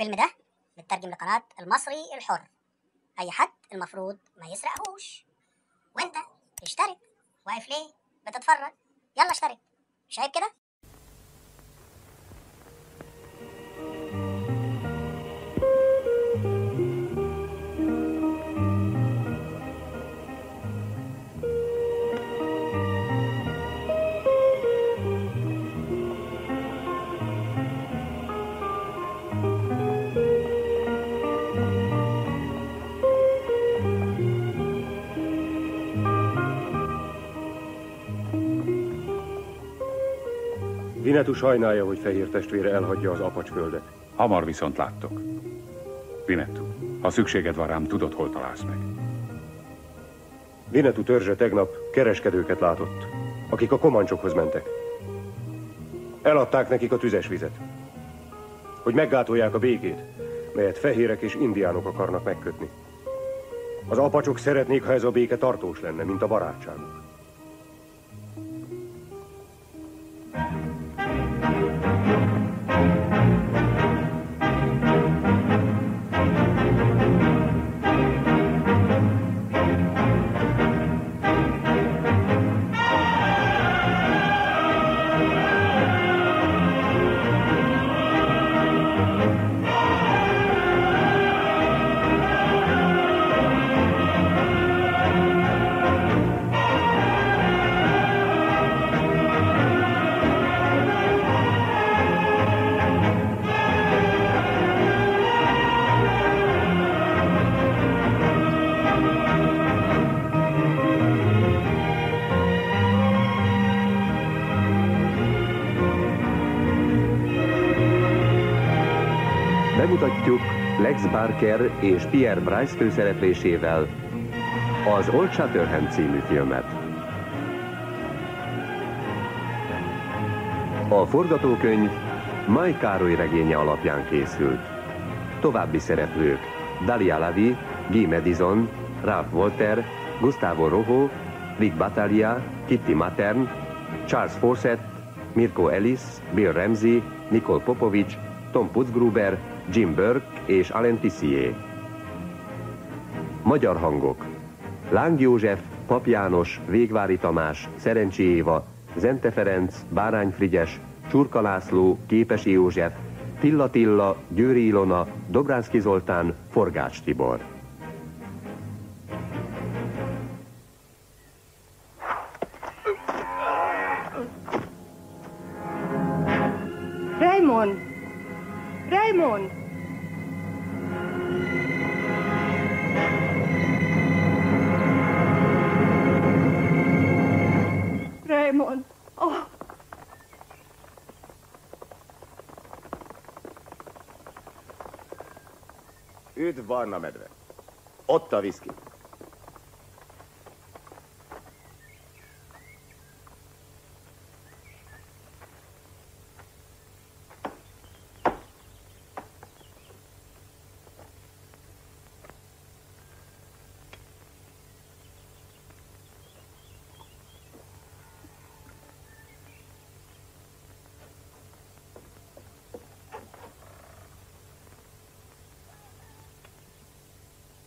الفيلم ده مترجم لقناة المصري الحر. أي حد المفروض ما يسرقهوش. وأنت اشترك. واقف ليه؟ بتتفرج يلا اشترك. مش عيب كده؟ Vinetú sajnálja, hogy fehér testvére elhagyja az apacsföldet. Hamar viszont láttok. Vinetú, ha szükséged van rám, tudod, hol találsz meg. Vinetú törzse tegnap kereskedőket látott, akik a komancsokhoz mentek. Eladták nekik a tüzes vizet, hogy meggátolják a békét, melyet fehérek és indiánok akarnak megkötni. Az apacsok szeretnék, ha ez a béke tartós lenne, mint a barátságuk. Lex Barker és Pierre Bryce főszereplésével az Old Shatterhand című filmet. A forgatókönyv Mai Károly regénye alapján készült. További szereplők Dalia Lavi, Guy Madison, Ralph Walter, Gustavo Rojo, Rick Battaglia, Kitty Matern, Charles Fawcett, Mirko Ellis, Bill Ramsey, Nicole Popovic, Tom Putzgruber, Jim Burke és Alain Tissier. Magyar hangok Láng József, Pap János, Végvári Tamás, Szerencsi Éva, Zente Ferenc, Bárány Frigyes, Csurka László, Képesi József, Tilla Tilla, Győri Ilona, Dobránszki Zoltán, Forgács Tibor. Raymond! Raymond! Üdv, barna medve. Ott a viszki.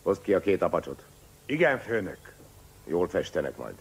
Hozd ki a két apacsot. Igen, főnök. Jól festenek majd.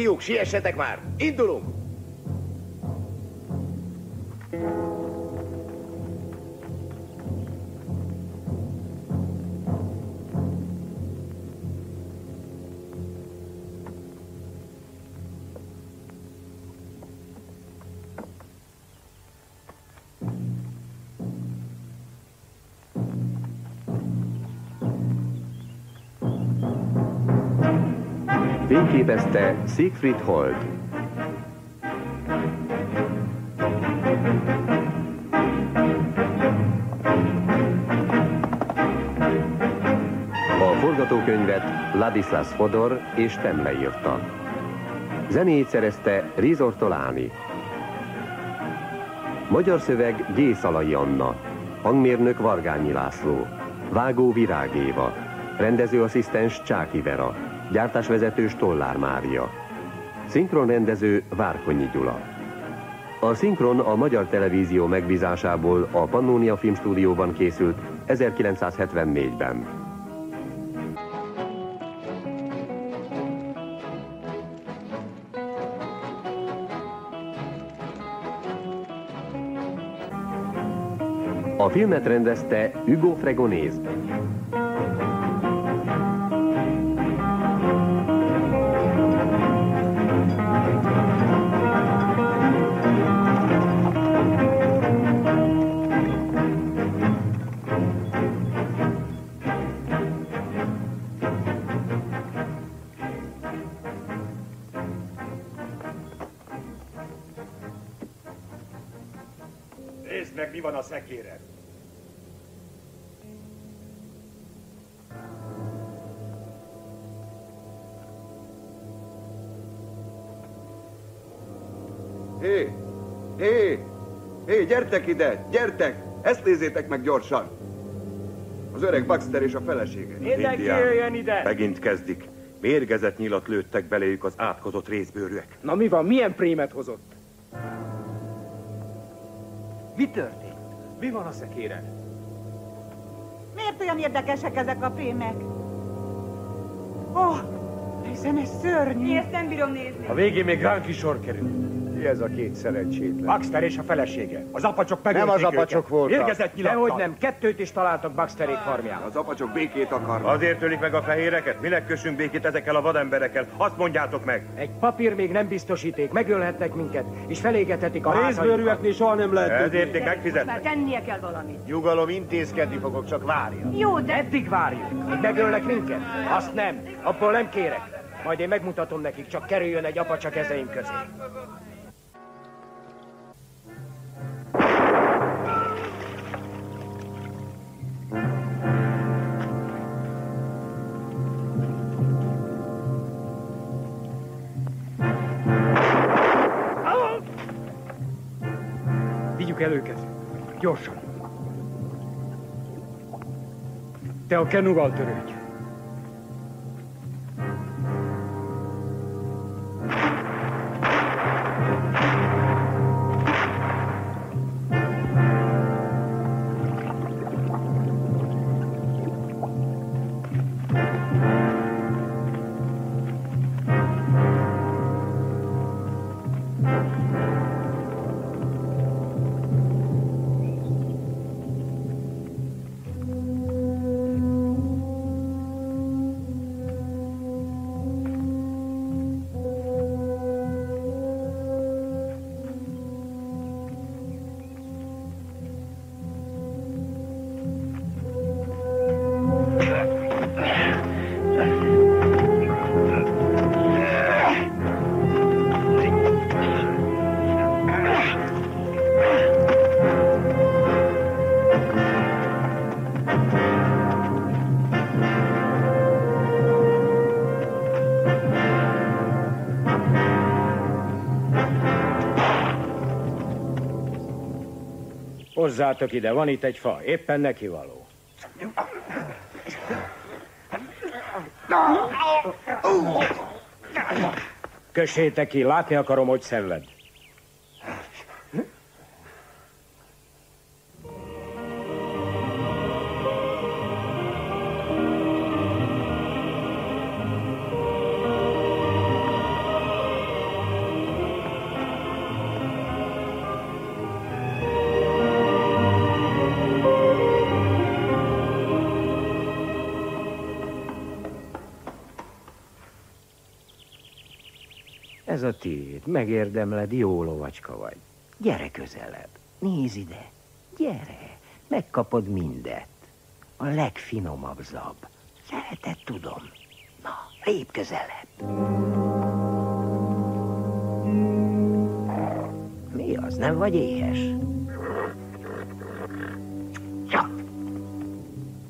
Fiúk, siessetek már! Indulunk! Fényképezte Siegfried Hold. A forgatókönyvet Ladislas Fodor és Temle írta. Zenét szerezte Rizor Toláni. Magyar szöveg G. Szalai Anna, hangmérnök Vargányi László, vágó Virág Éva, rendezőasszisztens Csáki Vera, gyártásvezető Stollár Mária, szinkronrendező Várkonyi Gyula. A szinkron a Magyar Televízió megbízásából a Pannonia Filmstúdióban készült 1974-ben. A filmet rendezte Hugo Fregonéz. Hé, gyertek ide! Gyertek! Ezt nézzétek meg gyorsan! Az öreg Baxter és a felesége. Mindenki jöjjön ide! Megint kezdik. Mérgezett nyilat lőttek beléjük az átkozott részbőrűek. Na mi van, milyen prémet hozott? Mi történt? Mi van a szekéren? Miért olyan érdekesek ezek a prémek? Ó, oh, hiszen ez szörnyű. Ezt nem bírom nézni. A végén még ránk is sor kerül. Ki ez a két szerencsétlen? Baxter és a felesége. Az apacsok Nem megölték az apacsok voltak. Mérgezett nyilattal. Dehogy nem, kettőt is találtak Baxterék farmján. Az apacsok békét akarnak. Azért ölik meg a fehéreket? Minek kössünk békét ezekkel a vademberekkel? Azt mondjátok meg! Egy papír még nem biztosíték, megölhetnek minket, és felégethetik a, A részbőrűeknél soha nem lehet Ezért még megfizetnek. Már tennie kell valamit. Nyugalom, intézkedni fogok, csak várja. Jó, de Eddig várjuk, hogy megölnek minket. Azt nem, abból nem kérek. Majd én megmutatom nekik, csak kerüljön egy apacsa kezeink közé. El őket. Gyorsan. Te a kenuval törődj. Hozzátok ide, van itt egy fa, éppen neki való. Kössétek ki, látni akarom, hogy szenved. Tiéd, megérdemled, jó lovacska vagy. Gyere közelebb, nézd ide, gyere, megkapod mindet. A legfinomabb zab. Szereted, tudom. Na, lép közelebb. Mi az, nem vagy éhes? Ja,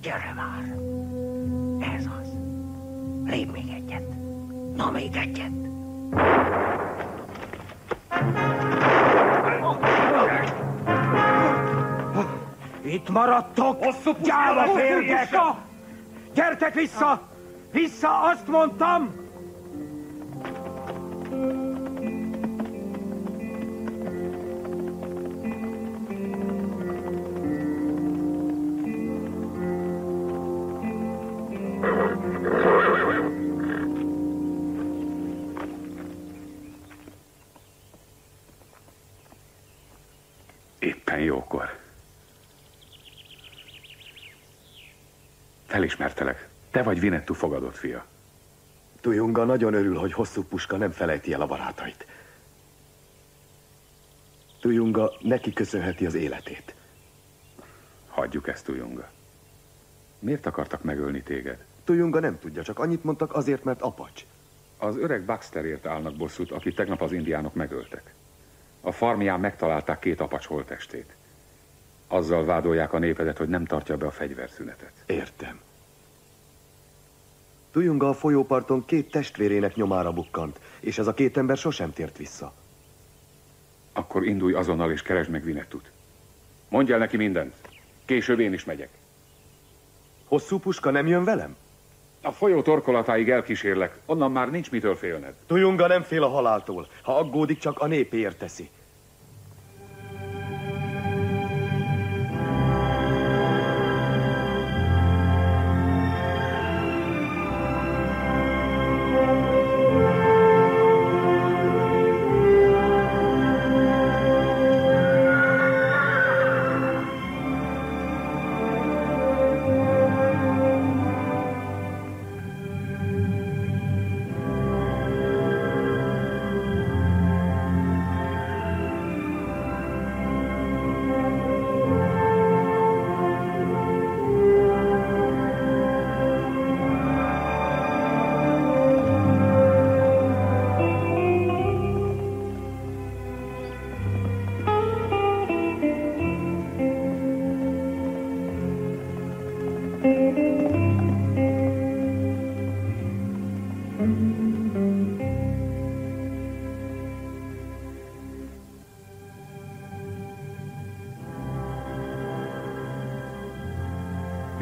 gyere már. Ez az. Lép még egyet. Na, még egyet. Itt maradtok! Hosszú Gyáva férgek! Gyertek vissza! Vissza, azt mondtam! Felismertelek. Te vagy Vinettu fogadott fia. Tujunga nagyon örül, hogy hosszú puska nem felejti el a barátait. Tujunga neki köszönheti az életét. Hagyjuk ezt, Tujunga. Miért akartak megölni téged? Tujunga nem tudja, csak annyit mondtak azért, mert apacs. Az öreg Baxterért állnak bosszút, akit tegnap az indiánok megöltek. A farmján megtalálták két apacs holtestét. Azzal vádolják a népedet, hogy nem tartja be a fegyverszünetet. Értem. Tujunga a folyóparton két testvérének nyomára bukkant, és ez a két ember sosem tért vissza. Akkor indulj azonnal és keresd meg Vinettut. Mondj el neki mindent. Később én is megyek. Hosszú puska nem jön velem? A folyó torkolatáig elkísérlek, onnan már nincs mitől félned. Tujunga nem fél a haláltól. Ha aggódik, csak a népéért teszi.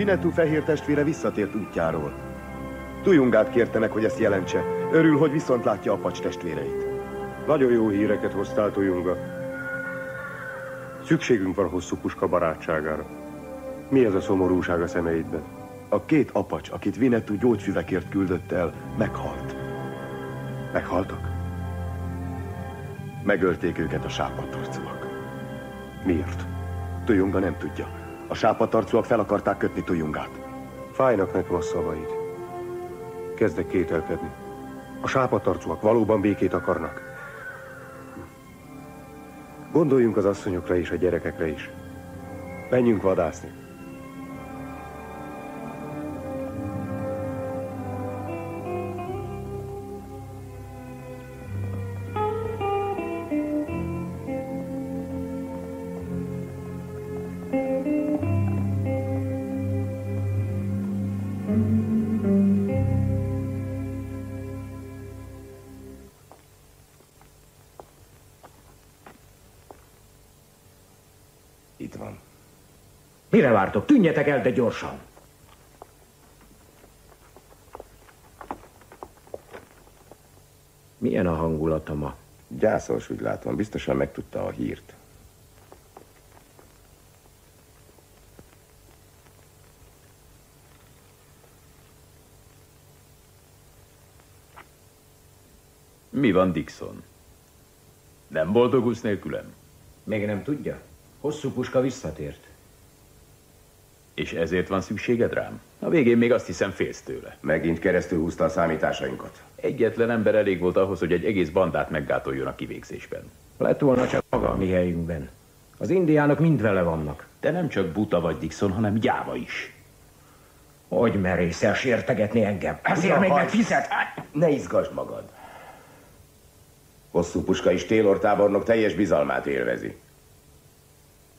Vinetú fehér testvére visszatért útjáról. Tujungát kérte meg, hogy ezt jelentse. Örül, hogy viszont látja apacs testvéreit. Nagyon jó híreket hoztál, Tujunga. Szükségünk van hosszú puska barátságára. Mi ez a szomorúság a szemeidben? A két apacs, akit Vinetú gyógyfüvekért küldött el, meghalt. Meghaltak? Megölték őket a sápadtarcúak. Miért? Tujunga nem tudja. A sápadtarcúak fel akarták kötni Tujungát. Fájnak nekem a szavaid. Kezdek kételkedni. A sápatarcúak valóban békét akarnak. Gondoljunk az asszonyokra és a gyerekekre is. Menjünk vadászni. Itt van. Mire vártok? Tűnjetek el, de gyorsan. Milyen a hangulata ma? Gyászos, úgy látom. Biztosan megtudta a hírt. Mi van, Dixon? Nem boldogulsz nélkülem? Még nem tudja? Hosszú puska visszatért. És ezért van szükséged rám? A végén még azt hiszem félsz tőle. Megint keresztül húzta a számításainkat. Egyetlen ember elég volt ahhoz, hogy egy egész bandát meggátoljon a kivégzésben. Lett volna csak maga a mi helyünkben. Az indiánok mind vele vannak. Te nem csak buta vagy, Dixon, hanem gyáva is. Hogy merészel sértegetni engem? Ezért még megfizet? Ne izgasd magad. Hosszú puska is Taylor tábornok teljes bizalmát élvezi.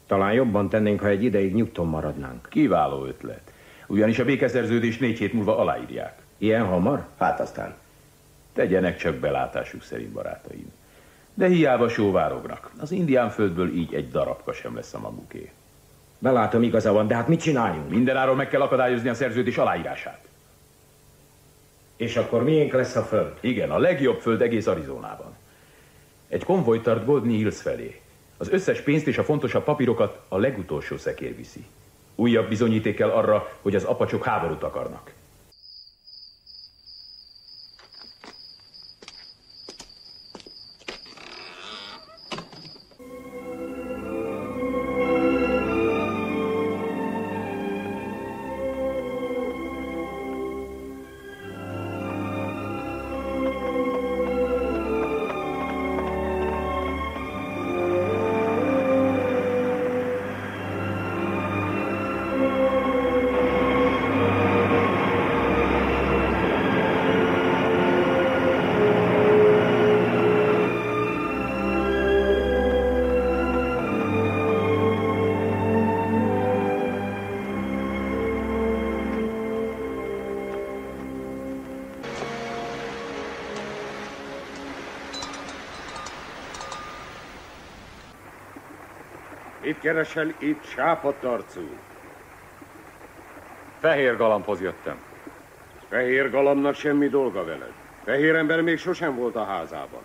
Talán jobban tennénk, ha egy ideig nyugton maradnánk. Kiváló ötlet. Ugyanis a békeszerződés négy hét múlva aláírják. Ilyen hamar? Hát aztán. Tegyenek csak belátásuk szerint, barátaim. De hiába sóvárognak. Az indián földből így egy darabka sem lesz a maguké. Belátom, igaza van, de hát mit csináljunk? Mindenáron meg kell akadályozni a szerződés aláírását. És akkor miénk lesz a föld? Igen, a legjobb föld egész Arizonában. Egy konvoj tart Goldney Hills felé. Az összes pénzt és a fontosabb papírokat a legutolsó szekér viszi. Újabb bizonyíték kell arra, hogy az apacsok háborút akarnak. Keresel itt, sápadt arcú? Fehér galambhoz jöttem. Fehér galambnak semmi dolga veled. Fehér ember még sosem volt a házában.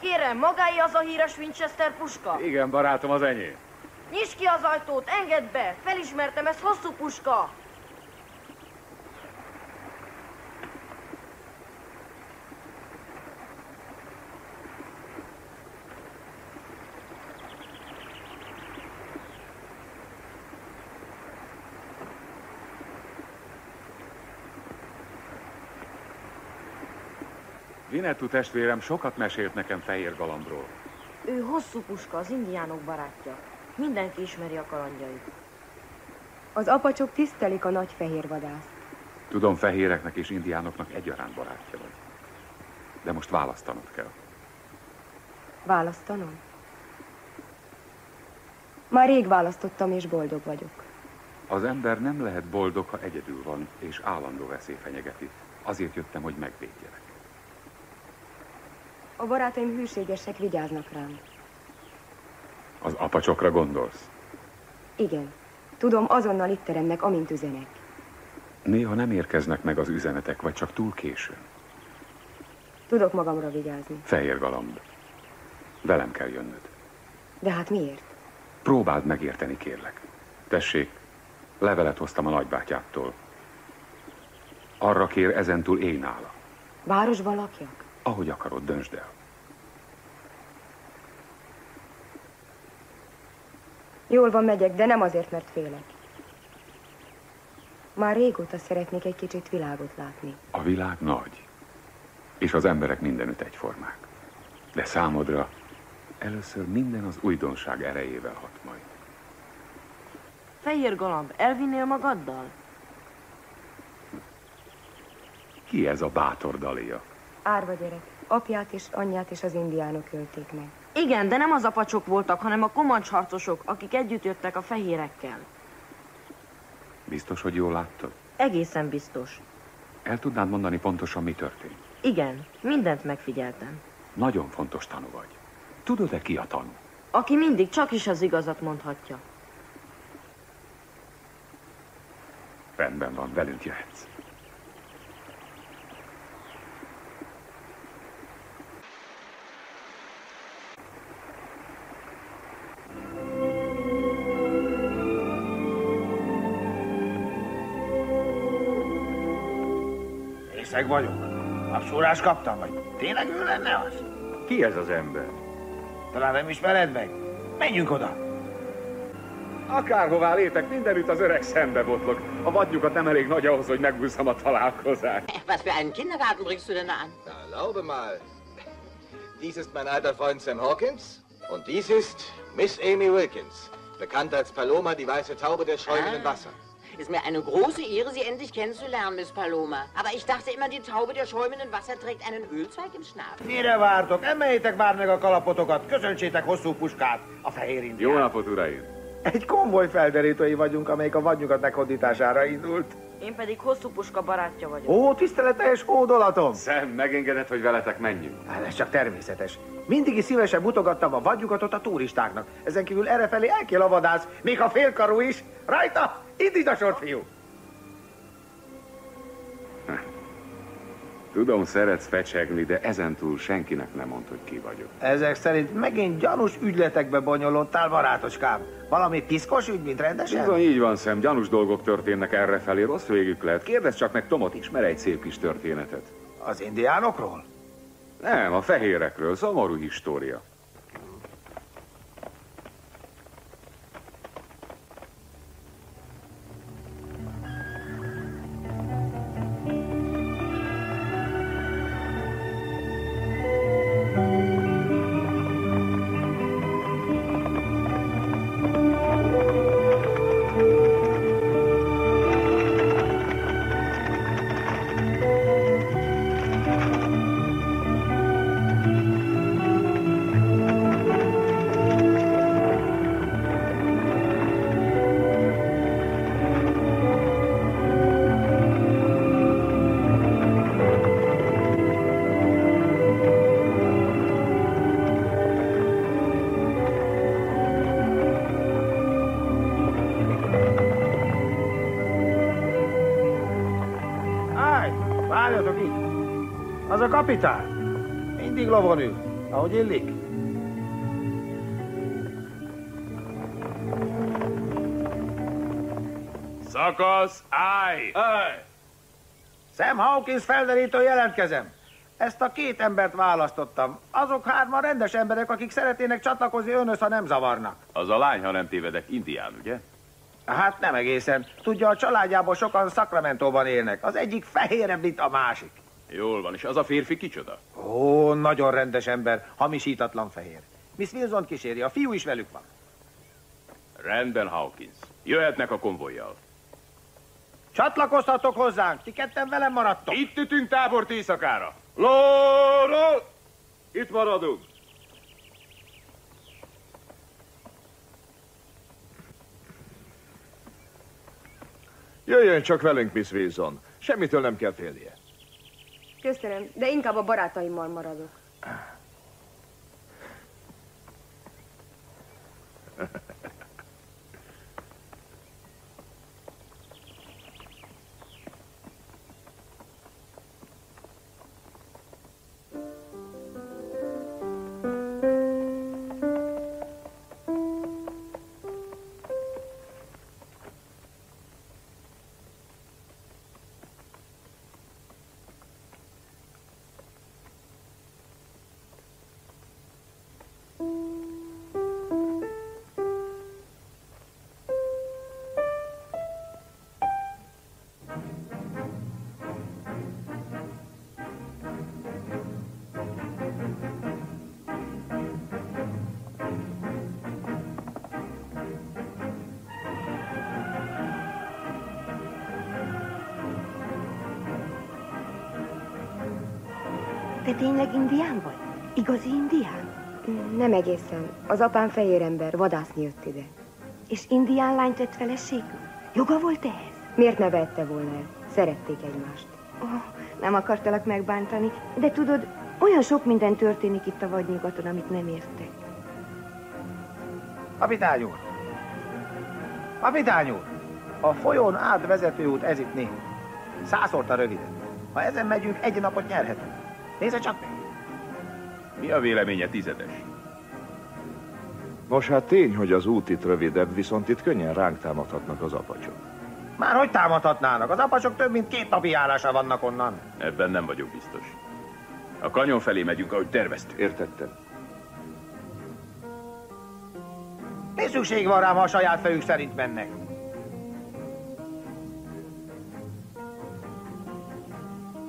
Kérem, magáé az a híres Winchester puska? Igen, barátom, az enyém. Nyisd ki az ajtót, engedd be! Felismertem, ez hosszú puska! Vinetú testvérem sokat mesélt nekem Fehér galambról. Ő hosszú puska, az indiánok barátja. Mindenki ismeri a kalandjait. Az apacsok tisztelik a nagy fehér vadászt. Tudom, fehéreknek és indiánoknak egyaránt barátja vagy. De most választanod kell. Választanom? Már rég választottam, és boldog vagyok. Az ember nem lehet boldog, ha egyedül van, és állandó veszély fenyegeti. Azért jöttem, hogy megvédjelek. A barátaim hűségesek, vigyáznak rám. Az apacsokra gondolsz? Igen. Tudom, azonnal itt teremnek, amint üzenek. Néha nem érkeznek meg az üzenetek, vagy csak túl későn. Tudok magamra vigyázni. Fehér galamb. Velem kell jönnöd. De hát miért? Próbáld megérteni, kérlek. Tessék, levelet hoztam a nagybátyától. Arra kér ezentúl én nála. Városban lakjak? Ahogy akarod, döntsd el. Jól van, megyek, de nem azért, mert félek. Már régóta szeretnék egy kicsit világot látni. A világ nagy, és az emberek mindenütt egyformák. De számodra először minden az újdonság erejével hat majd. Fehér galamb, elvinnél magaddal? Ki ez a bátor Dalia? Árva gyerek. Apját és anyját és az indiánok ölték meg. Igen, de nem az apacsok voltak, hanem a komancs harcosok, akik együtt jöttek a fehérekkel. Biztos, hogy jól láttad? Egészen biztos. El tudnád mondani pontosan, mi történt? Igen, mindent megfigyeltem. Nagyon fontos tanú vagy. Tudod-e ki a tanú? Aki mindig csak is az igazat mondhatja. Rendben van, velünk jöhetsz. Részeg vagyok. Abszórást kaptam, vagy tényleg ő lenne az? Ki ez az ember? Talán nem ismered meg? Menjünk oda. Akárhová lépek, mindenütt az öreg szembe botlok. A vadnyugat nem elég nagy ahhoz, hogy megúszom a találkozást. Was für einen Kindergarten bringst du denn an? Na, erlaube mal. Dies ist mein alter Freund Sam Hawkins und dies ist Miss Amy Wilkins, bekannt als Paloma, die weiße Taube der schäumenden Ah. Wasser. Ist mir eine große Ehre, Sie endlich kennenzulernen, Miss Paloma. Aber ich dachte immer, die Taube der schäumenden Wasser trägt einen Ölzweig im Schnabel. Mire vártok? Emeljétek már meg a kalapotokat, köszöntsétek hosszú puskát, a fehér indián. Jó napot, uraim! Egy konvoj felderítői vagyunk, amelyik a vadnyugat meghódítására indult. Én pedig hosszú puska barátja vagyok. Ó, tiszteletes hódolatom! Szem, megengedett, hogy veletek menjünk. Hát ez csak természetes. Mindig is szívesen mutogattam a vadnyugatot a turistáknak. Ezen kívül errefelé elkél a vadász, még ha félkarú is. Rajta! Indítsd a sort, fiú! Tudom, szeretsz fecsegni, de ezentúl senkinek nem mond, hogy ki vagyok. Ezek szerint megint gyanús ügyletekbe bonyolódtál, barátoskám. Valami piszkos ügy, mint rendesen? Bizony így van, szem, gyanús dolgok történnek errefelé, rossz végük lehet. Kérdezz csak meg Tomot, ismer egy szép kis történetet. Az indiánokról? Nem, a fehérekről, szomorú história. A kapitány. Mindig lovon ül, ahogy illik. Szakasz, állj! Állj! Sam Hawkins felderítő jelentkezem. Ezt a két embert választottam. Azok hárman rendes emberek, akik szeretnének csatlakozni önhöz, ha nem zavarnak. Az a lány, ha nem tévedek, indián, ugye? Hát nem egészen. Tudja, a családjából sokan Sacramento-ban élnek. Az egyik fehérebb, mint a másik. Jól van, és az a férfi kicsoda? Ó, nagyon rendes ember, hamisítatlan fehér. Miss Wilson kíséri, a fiú is velük van. Rendben, Hawkins. Jöhetnek a konvojjal. Csatlakozhatok hozzánk, ti ketten velem maradtok. Itt ütünk tábort éjszakára. Lóra! Itt maradunk. Jöjjön csak velünk, Miss Wilson. Semmitől nem kell félnie. Köszönöm, de inkább a barátaimmal maradok. Te tényleg indián vagy? Igazi indián? Nem egészen. Az apám fehér ember, vadászni jött ide. És indián lányt vett feleségül? Joga volt ehhez? Miért ne vette volna el? Szerették egymást. Oh, nem akartalak megbántani, de tudod, olyan sok minden történik itt a vadnyugaton, amit nem értek. Kapitány úr! Kapitány úr! A folyón át vezető út ez itt néha. Százszorta röviden. Ha ezen megyünk, egy napot nyerhetünk. Nézze csak meg! Mi a véleménye, tizedes? Nos, hát tény, hogy az út itt rövidebb, viszont itt könnyen ránk támadhatnak az apacsok. Már hogy támadhatnának? Az apacsok több mint két napi járása vannak onnan. Ebben nem vagyok biztos. A kanyon felé megyünk, ahogy terveztük. Értettem. Mi szükség van rám, ha a saját fejük szerint mennek?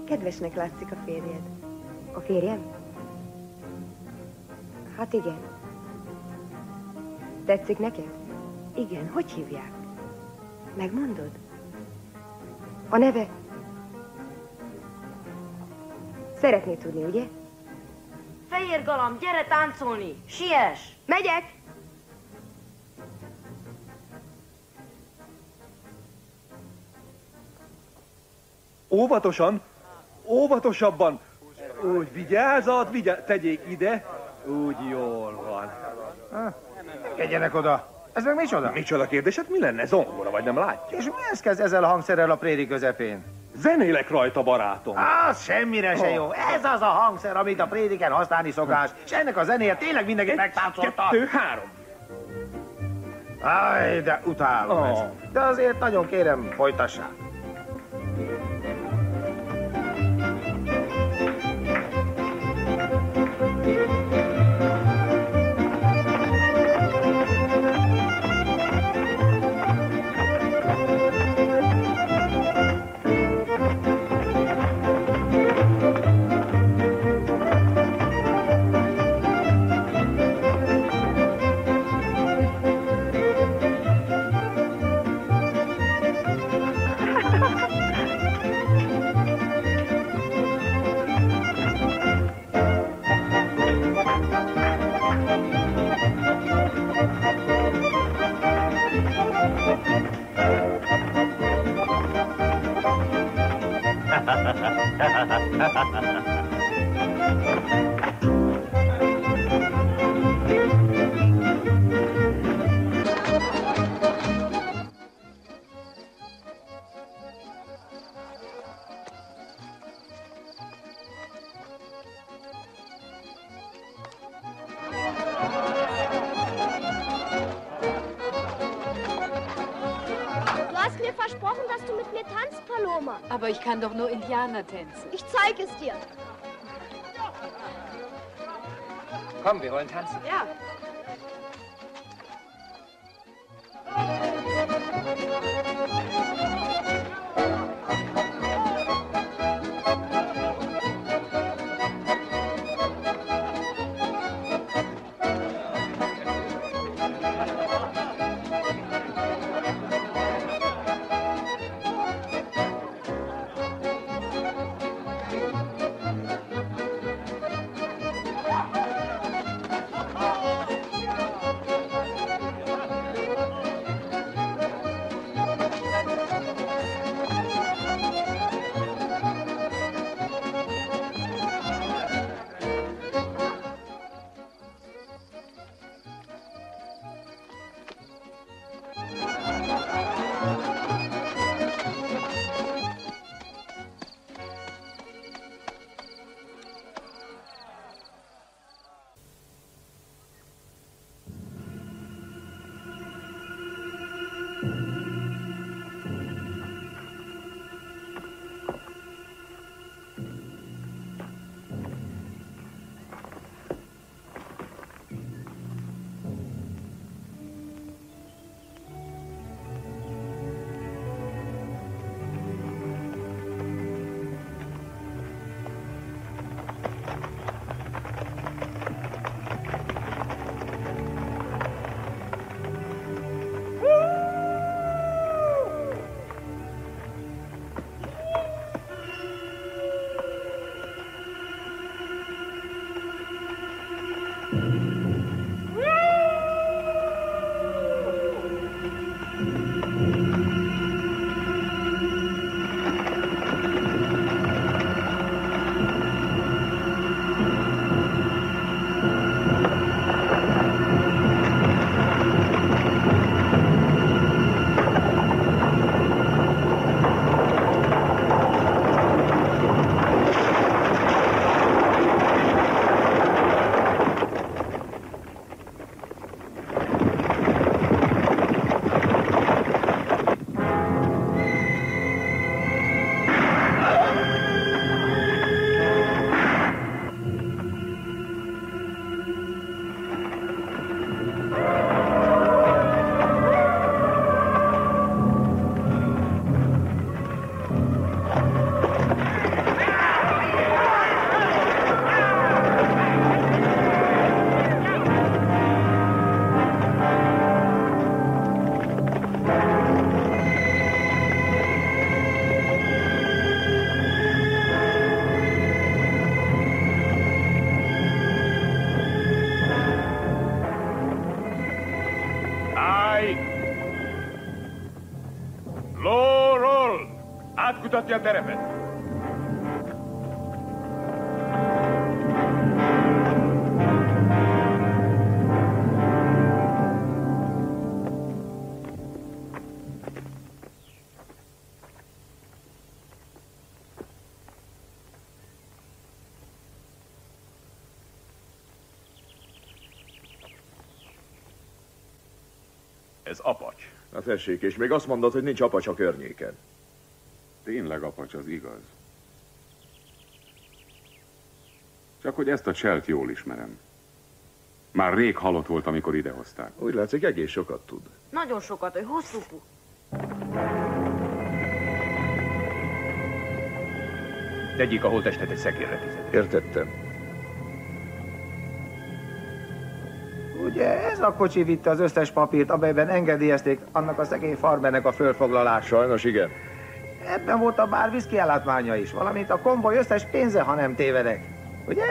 Kedvesnek látszik a férjed. A férjem? Hát igen. Tetszik neked? Igen, hogy hívják? Megmondod? A neve? Szeretné tudni, ugye? Fehér galamb, gyere táncolni! Siess! Megyek! Óvatosan, óvatosabban. Úgy, vigyázat, vigyázat, tegyék ide. Úgy jól van. Kegyenek oda. Ez meg micsoda? Micsoda kérdés? Hát mi lenne zongora, vagy nem látja? És mihez kezd ezzel a hangszerrel a préri közepén? Zenélek rajta, barátom. Az semmire se jó. Ez az a hangszer, amit a prédiken használni szokás. És ennek a zenéje tényleg mindenki megtáncolta. Kettő, három. Aj, de utálom Oh. ezt. De azért nagyon kérem, folytassák. Ich kann doch nur Indianer tanzen. Ich zeige es dir. Komm, wir wollen tanzen. Ja. Megkutatni a terepet. Ez apacs. Na tessék, és még azt mondod, hogy nincs apacs a környéken. Tényleg apacs, az igaz. Csak hogy ezt a cselt jól ismerem. Már rég halott volt, amikor idehozták. Úgy látszik, egész sokat tud. Nagyon sokat, hogy hosszú pu. Tegyék a holtestet egy szekérre tized. Értettem. Ugye ez a kocsi vitte az összes papírt, amelyben engedélyezték annak a szegény farmernek a fölfoglalását. Sajnos igen. Ebben volt a bár viszki ellátmánya is, valamint a konvoj összes pénze, ha nem tévedek. Ugye?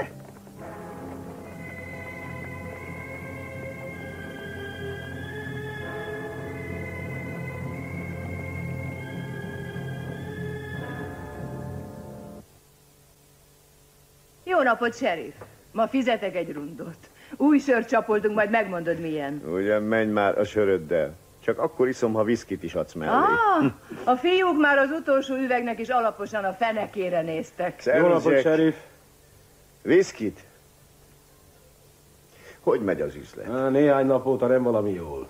Jó napot, sheriff! Ma fizetek egy rundot. Új sört csapoltunk, majd megmondod milyen. Ugyan menj már a söröddel. Csak akkor iszom, ha viszkit is adsz mellé. Ah, a fiúk már az utolsó üvegnek is alaposan a fenekére néztek. Jó napot, sheriff. Viszkit? Hogy megy az üzlet? Néhány nap óta nem valami jól.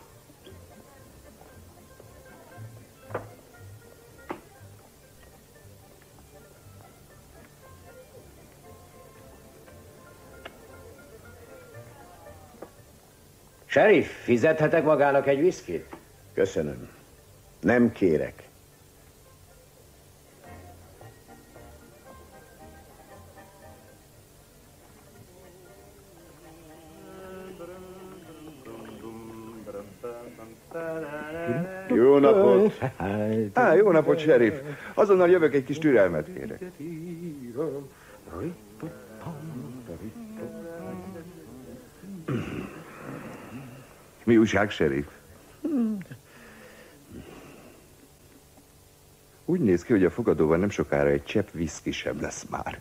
Sheriff, fizethetek magának egy viszkit? Köszönöm. Nem kérek. Jó napot! Á, jó napot, sheriff. Azonnal jövök, egy kis türelmet kérek. Mi újság, sheriff? Úgy néz ki, hogy a fogadóban nem sokára egy csepp viszki sem lesz már.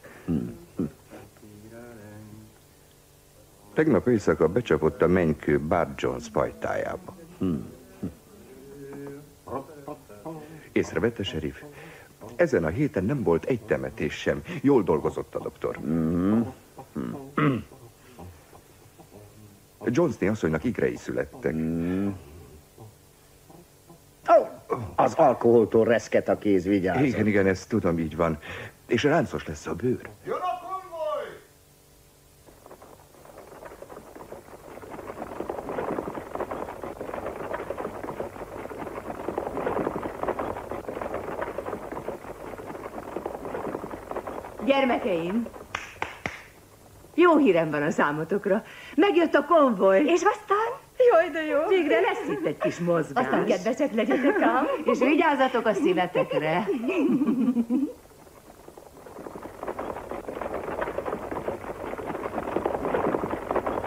Tegnap éjszaka becsapott a mennykő Bart Jones pajtájába. Észrevette, sheriff? Ezen a héten nem volt egy temetés sem. Jól dolgozott a doktor. Jonesney asszonynak igrei születtek. Az alkoholtól reszket a kéz, vigyázz. Igen, igen, ezt tudom, így van. És ráncos lesz a bőr. Gyermekeim, jó hírem van a számotokra. Megjött a konvoj. És aztán? Jaj, de jó. Végre lesz itt egy kis mozgás. Aztán kedvesek legyetek ám. És vigyázzatok a szívetekre.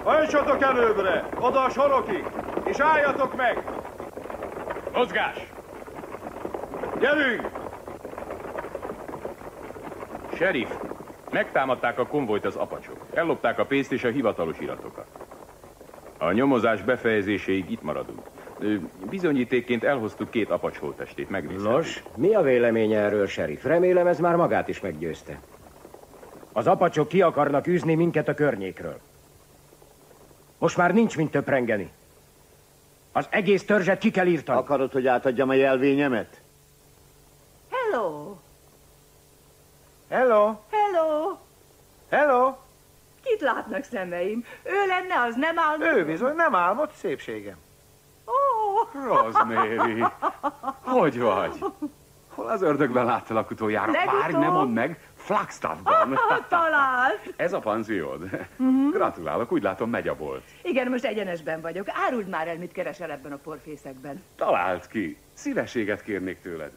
Hajtsatok előbbre, oda a sorokig, és álljatok meg! Mozgás! Gyerünk! Sheriff, megtámadták a konvojt az apacsok. Ellopták a pénzt és a hivatalos iratokat. A nyomozás befejezéséig itt maradunk. Bizonyítékként elhoztuk két apacs holttestét, megnézhetjük. Nos, mi a véleménye erről, sheriff? Remélem ez már magát is meggyőzte. Az apacsok ki akarnak űzni minket a környékről. Most már nincs mint töprengeni. Az egész törzset ki kell írtani. Akarod, hogy átadjam a jelvényemet? Látnak szemeim? Ő lenne, az nem áll. Ő bizony nem álmod szépségem. Ó! Rosemary, hogy vagy? Hol az ördögben láttalak utoljára? Legutóbb. Várj, nem mondd meg, Flagstaffban. Talált! Ez a panziód? Mhm. Gratulálok, úgy látom megy a bolt. Igen, most egyenesben vagyok. Áruld már el, mit keresel ebben a porfészekben. Talált ki. Szívességet kérnék tőled.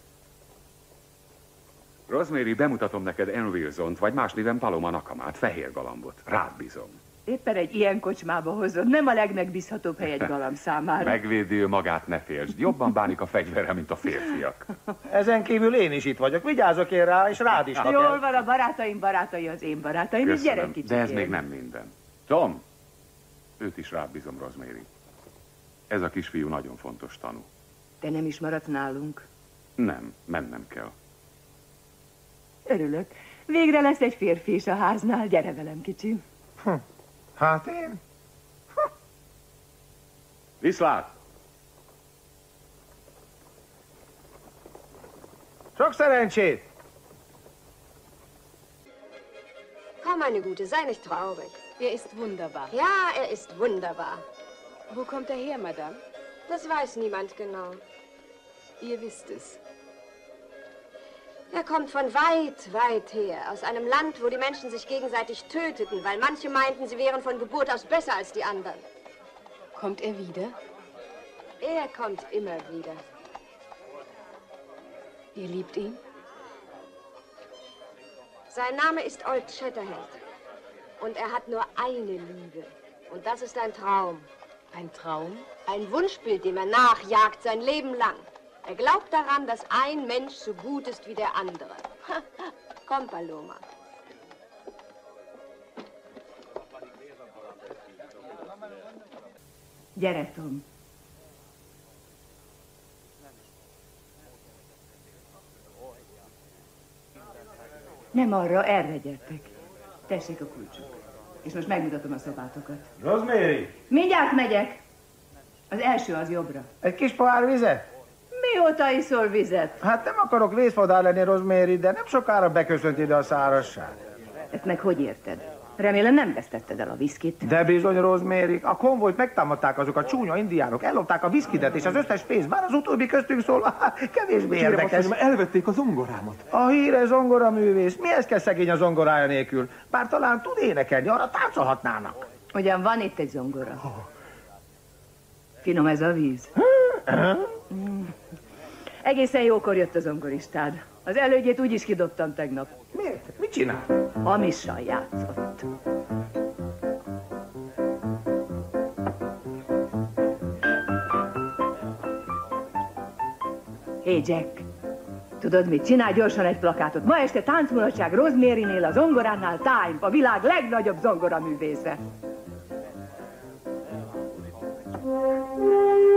Rosemary, bemutatom neked Ann Wilson-t, vagy más néven Paloma Nakamát, fehér galambot. Rád bízom. Éppen egy ilyen kocsmába hozod, nem a legmegbízhatóbb hely egy galamb számára. Megvédi ő magát, ne féltsd. Jobban bánik a fegyverrel, mint a férfiak. Ezen kívül én is itt vagyok. Vigyázok én rá, és rád is, Jól van, a barátaim barátai az én barátaim, Köszönöm, kicsit. de ez még nem minden. Tom, őt is rád bízom, Rosemary. Ez a kisfiú nagyon fontos tanú. Te nem is maradsz nálunk. Nem, mennem kell. Örülök. Végre lesz egy férfi is a háznál. Gyere velem, kicsi. Hát én? Viszlát! Sok szerencsét! Komm, meine Gute, sei nicht traurig. Er ist wunderbar. Ja, er ist wunderbar. Wo kommt er her, Madame? Das weiß niemand genau. Ihr wisst es. Er kommt von weit, weit her, aus einem Land, wo die Menschen sich gegenseitig töteten, weil manche meinten, sie wären von Geburt aus besser als die anderen. Kommt er wieder? Er kommt immer wieder. Ihr liebt ihn? Sein Name ist Old Shatterhand. Und er hat nur eine Liebe. Und das ist ein Traum. Ein Traum? Ein Wunschbild, dem er nachjagt sein Leben lang. Er glaubt daran, dass ein Mensch so gut ist wie der andere. Komm, Paloma. Gyere, Tom. Nem arra, erre gyertek. Tessék a kulcsok. És most megmutatom a szobátokat. Rosemary! Mindjárt megyek. Az első az jobbra. Egy kis pohár vizet? Mióta iszol vizet? Hát nem akarok vészfodár lenni, Rosemary, de nem sokára beköszönt ide a szárazság. Ezt meg hogy érted? Remélem nem vesztetted el a viszkit. De bizony, Rosemary, a konvojt megtámadták azok a csúnya indiánok, ellopták a viszkidet és az összes pénzt, bár az utóbbi köztünk szólva, hát, kevésbé Kérem, érdekes. asszonyom, elvették a zongorámat. A híres zongoraművész, mihez kell szegény a zongorája nélkül? Bár talán tud énekelni, arra táncolhatnának. Ugyan van itt egy zongora. Finom ez a víz. Mm. Egészen jókor jött a zongoristád. Az elődjét úgy is kidobtam tegnap. Miért? Mit csinál? Hamissal játszott. Hé, hey Jack! Tudod mit? Csinálj gyorsan egy plakátot. Ma este táncmulatság Rosemary-nél, a zongoránál Time, a világ legnagyobb zongoraművésze. Állj!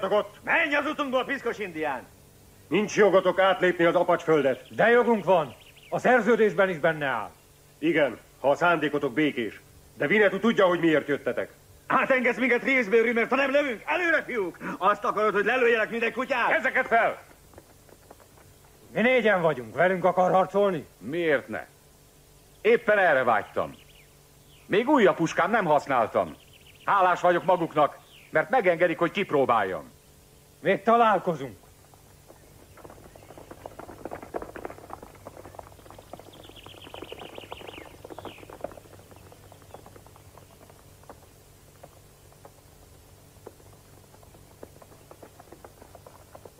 Maradjatok ott! Menj az utunkból, piszkos indián! Nincs jogotok átlépni az apacsföldet. De jogunk van. A szerződésben is benne áll. Igen, ha a szándékotok békés. De Vinetú tudja, hogy miért jöttetek. Átengedsz minket részbőrű, mert ha nem lövünk, előre, fiúk! Azt akarod, hogy lelőjelek minden kutyát? Ezeket fel! Mi négyen vagyunk. Velünk akar harcolni? Miért ne? Éppen erre vágytam. Még újabb puskám nem használtam. Hálás vagyok maguknak, mert megengedik, hogy kipróbáljam. Még találkozunk.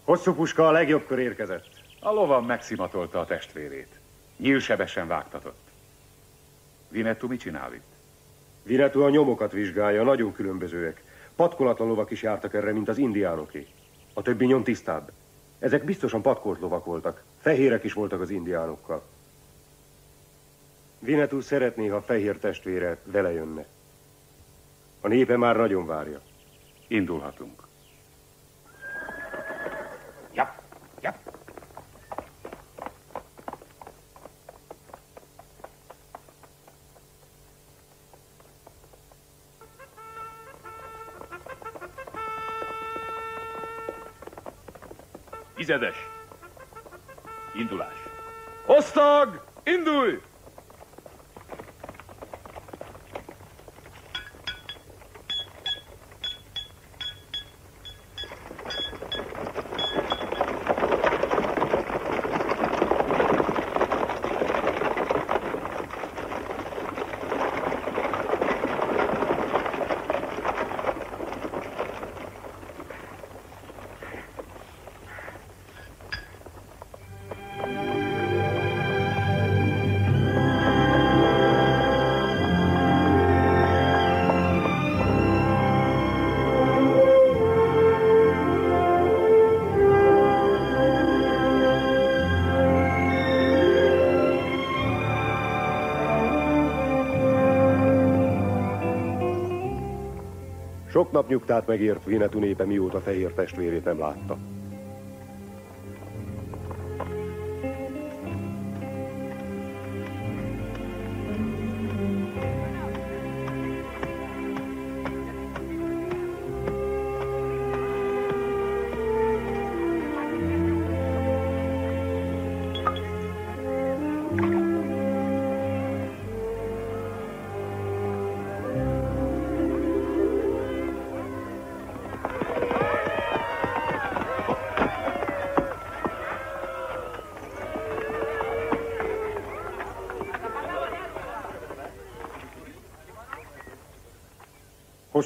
Hosszú puska a legjobbkor érkezett. A lovam megszimatolta a testvérét. Nyílsebesen vágtatott. Vinettu mit csinál itt? Vinetú a nyomokat vizsgálja, nagyon különbözőek. Patkolatlan lovak is jártak erre, mint az indiánoké. A többi nyom tisztább. Ezek biztosan patkolt lovak voltak. Fehérek is voltak az indiánokkal. Vinetú szeretné, ha fehér testvére vele jönne. A népe már nagyon várja. Indulhatunk. Tizedes. Indulás. Osztag! Indulj! Sok nap nyugtát megért Vinetú népe, mióta fehér testvérét nem látta.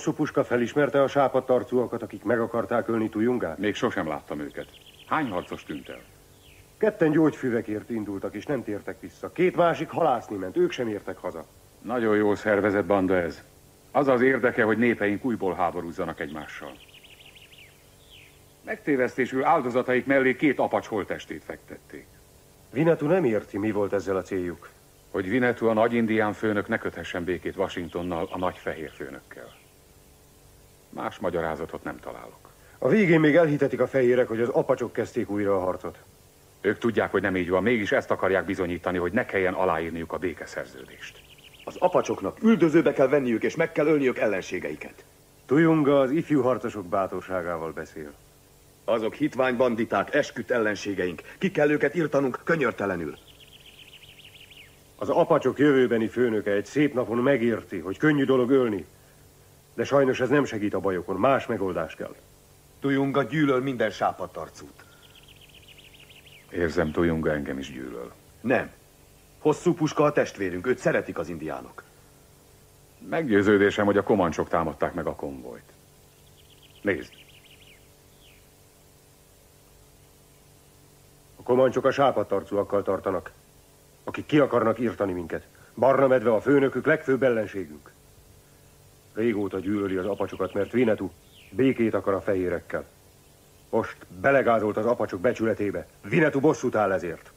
Hosszú puska felismerte a sápadtarcúakat, akik meg akarták ölni Tujungát? Még sosem láttam őket. Hány harcos tűnt el? Ketten gyógyfüvekért indultak, és nem tértek vissza. Két másik halászni ment, ők sem értek haza. Nagyon jól szervezett banda ez. Az az érdeke, hogy népeink újból háborúzzanak egymással. Megtévesztésül áldozataik mellé két apacs holtestét fektették. Vinetú nem érti, mi volt ezzel a céljuk. Hogy Vinetú a nagy indián főnök ne köthessen békét Washingtonnal a nagy fehér főnökkel. Más magyarázatot nem találok. A végén még elhitetik a fehérek, hogy az apacsok kezdték újra a harcot. Ők tudják, hogy nem így van, mégis ezt akarják bizonyítani, hogy ne kelljen aláírniuk a békeszerződést. Az apacsoknak üldözőbe kell venniük, és meg kell ölniük ellenségeiket. Tujunga az ifjú harcosok bátorságával beszél. Azok hitvány banditák, esküt ellenségeink. Ki kell őket írtanunk könyörtelenül. Az apacsok jövőbeni főnöke egy szép napon megérti, hogy könnyű dolog ölni, de sajnos ez nem segít a bajokon, más megoldás kell. Tujunga gyűlöl minden sápadtarcút. Érzem, Tujunga engem is gyűlöl. Nem. Hosszú puska a testvérünk, őt szeretik az indiánok. Meggyőződésem, hogy a komancsok támadták meg a konvojt. Nézd. A komancsok a sápadtarcúakkal tartanak, akik ki akarnak írtani minket. Barna medve a főnökük, legfőbb ellenségünk. Régóta gyűlöli az apacsokat, mert Vinetú békét akar a fehérekkel. Most belegázolt az apacsok becsületébe. Vinetú bosszút áll ezért.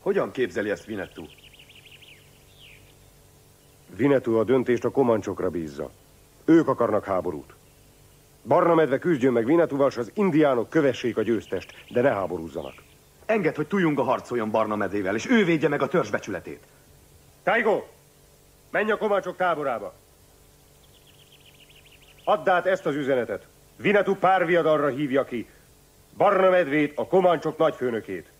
Hogyan képzeli ezt Vinetú? Vinetú a döntést a komancsokra bízza. Ők akarnak háborút. Barna medve küzdjön meg Vinetúval, s az indiánok kövessék a győztest, de ne háborúzzanak. Enged, hogy Tujunga harcoljon Barna medvével, és ő védje meg a törzs becsületét. Tájgó! Menj a komancsok táborába! Add át ezt az üzenetet. Vinetú párviadalra hívja ki. Barna medvét, a komancsok nagyfőnökét.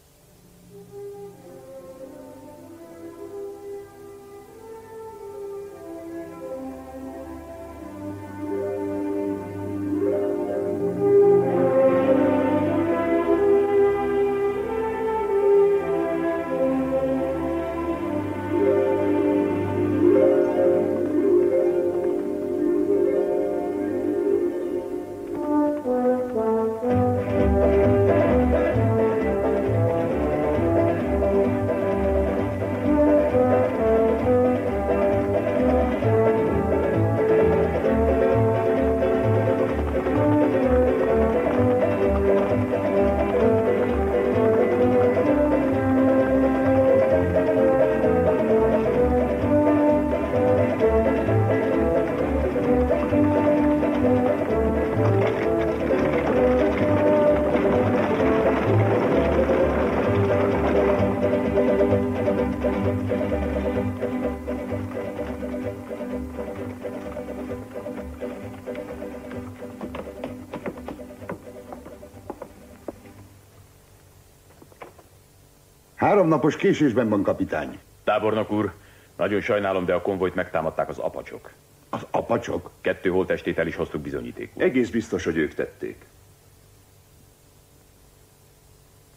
Három napos késésben van, kapitány. Tábornok úr, nagyon sajnálom, de a konvojt megtámadták az apacsok. Az apacsok? Kettő holtestét el is hoztuk bizonyítékul. Egész biztos, hogy ők tették.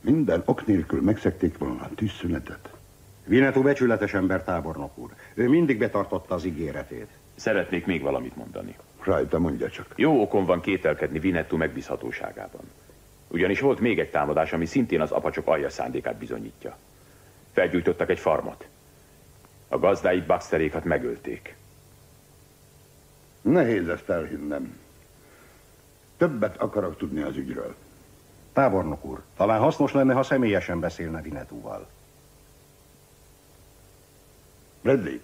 Minden ok nélkül megszekték volna a tűzszünetet. Vinetú becsületes ember, tábornok úr. Ő mindig betartotta az ígéretét. Szeretnék még valamit mondani. Rajta mondja csak. Jó okom van kételkedni Vinetú megbízhatóságában. Ugyanis volt még egy támadás, ami szintén az apacsok alja szándékát bizonyítja. Felgyújtottak egy farmot. A gazdáit Baxterékat megölték. Nehéz ezt elhinnem. Többet akarok tudni az ügyről. Tábornok úr, talán hasznos lenne, ha személyesen beszélne Vinetúval. Bradley,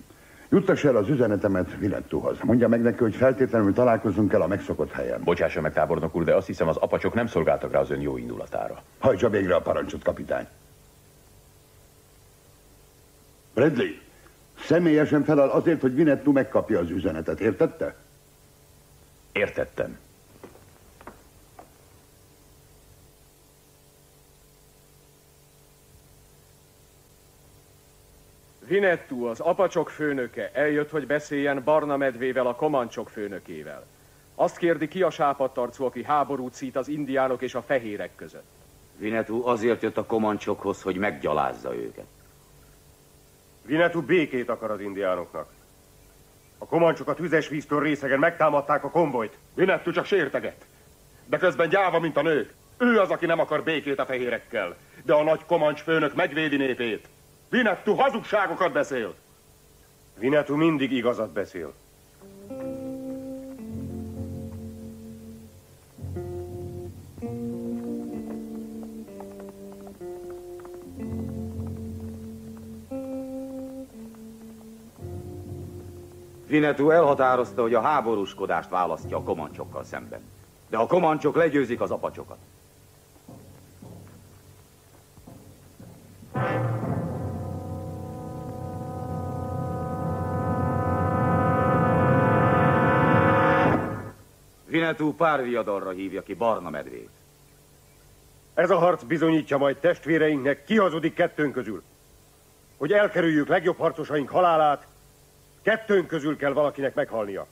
Juttass el az üzenetemet Vinettúhoz. Mondja meg neki, hogy feltétlenül találkozunk el a megszokott helyen. Bocsássa meg, tábornok úr, de azt hiszem az apacsok nem szolgáltak rá az ön jó indulatára. Hajtsa végre a parancsot, kapitány. Bradley, személyesen felel azért, hogy Vinettu megkapja az üzenetet, értette? Értettem. Vinettu, az apacsok főnöke, eljött, hogy beszéljen Barna medvével, a komancsok főnökével. Azt kérdi, ki a sápadtarcú, aki háborút szít az indiánok és a fehérek között. Vinetú azért jött a komancsokhoz, hogy meggyalázza őket. Vinetú békét akar az indiánoknak. A komancsok a tüzes víztől részegen megtámadták a konvojt. Vinettu csak sérteget. De közben gyáva, mint a nők. Ő az, aki nem akar békét a fehérekkel. De a nagy komancs főnök megvédi népét. Vinettu hazugságokat beszél. Vinettu mindig igazat beszél. Vinetú elhatározta, hogy a háborúskodást választja a komancsokkal szemben. De a komancsok legyőzik az apacsokat. Vinetú párviadalra hívja ki Barna medvét. Ez a harc bizonyítja majd testvéreinknek, ki hazudik kettőnk közül. Hogy elkerüljük legjobb harcosaink halálát, kettőnk közül kell valakinek meghalnia.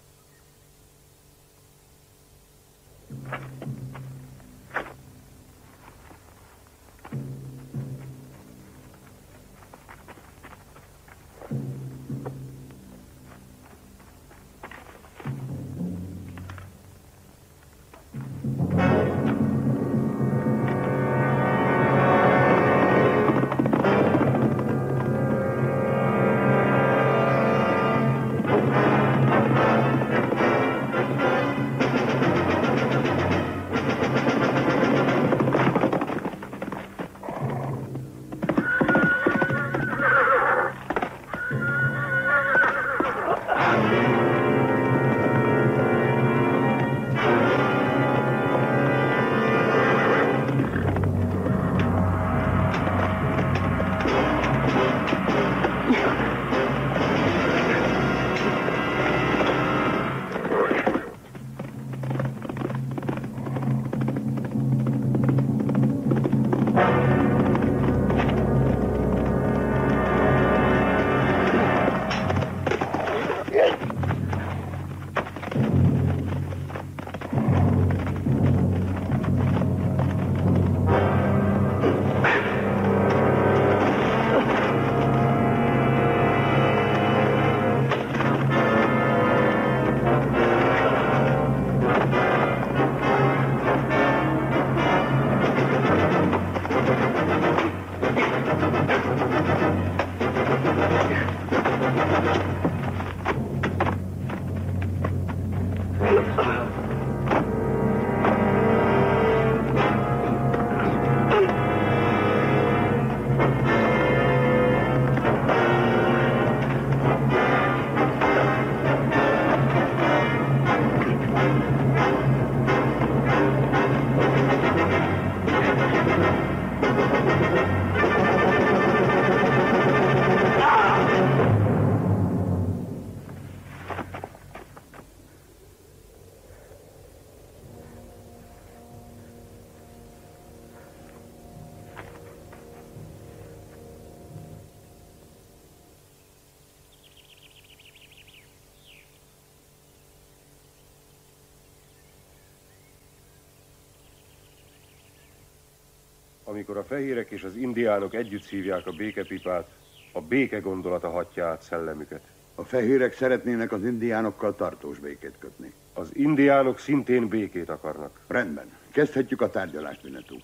Fehérek és az indiánok együtt szívják a békepipát, a béke gondolata hatja át szellemüket. A fehérek szeretnének az indiánokkal tartós békét kötni. Az indiánok szintén békét akarnak. Rendben. Kezdhetjük a tárgyalást, Vinetú.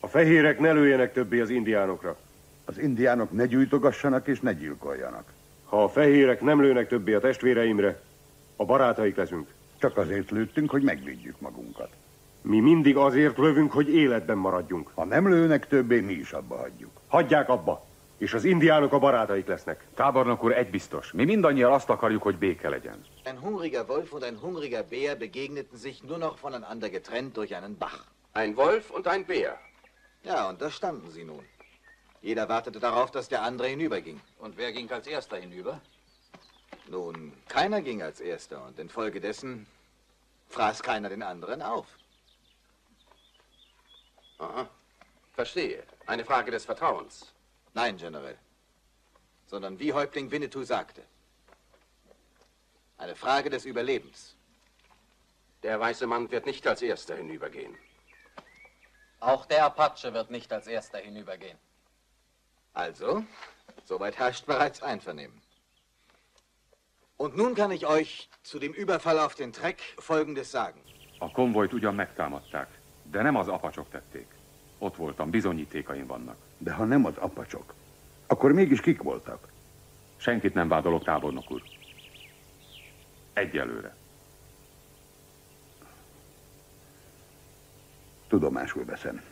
A fehérek ne lőjenek többé az indiánokra. Az indiánok ne gyújtogassanak és ne gyilkoljanak. Ha a fehérek nem lőnek többé a testvéreimre, a barátaik leszünk. Csak azért lőttünk, hogy megvédjük magunkat. Mi mindig azért lövünk, hogy életben maradjunk. Ha nem lőnek többé, mi is abba hagyjuk. Hagyják abba. És az indiánok a barátaik lesznek. Tábornok úr, egy biztos. Mi mindannyian azt akarjuk, hogy béke legyen. Ein hungriger Wolf und ein hungriger Bär begegneten sich nur noch voneinander getrennt durch einen Bach. Ein Wolf und ein Bär. Ja, und da standen sie nun. Jeder wartete darauf, dass der andere hinüberging. Und wer ging als erster hinüber? Nun, keiner ging als erster und infolgedessen fraß keiner den anderen auf. Aha. Verstehe. Eine Frage des Vertrauens. Nein, General. Sondern wie Häuptling Winnetou sagte. Eine Frage des Überlebens. Der weiße Mann wird nicht als erster hinübergehen. Auch der Apache wird nicht als erster hinübergehen. Also, soweit herrscht bereits Einvernehmen. Und nun kann ich euch zu dem Überfall auf den Treck Folgendes sagen. A konvojt ugyan megtámadták, de nem az apacsok tették. Ott voltam, bizonyítékaim vannak. De ha nem az apacsok, akkor mégis kik voltak? Senkit nem vádolok, tábornok úr. Egyelőre. Tudomásul veszem.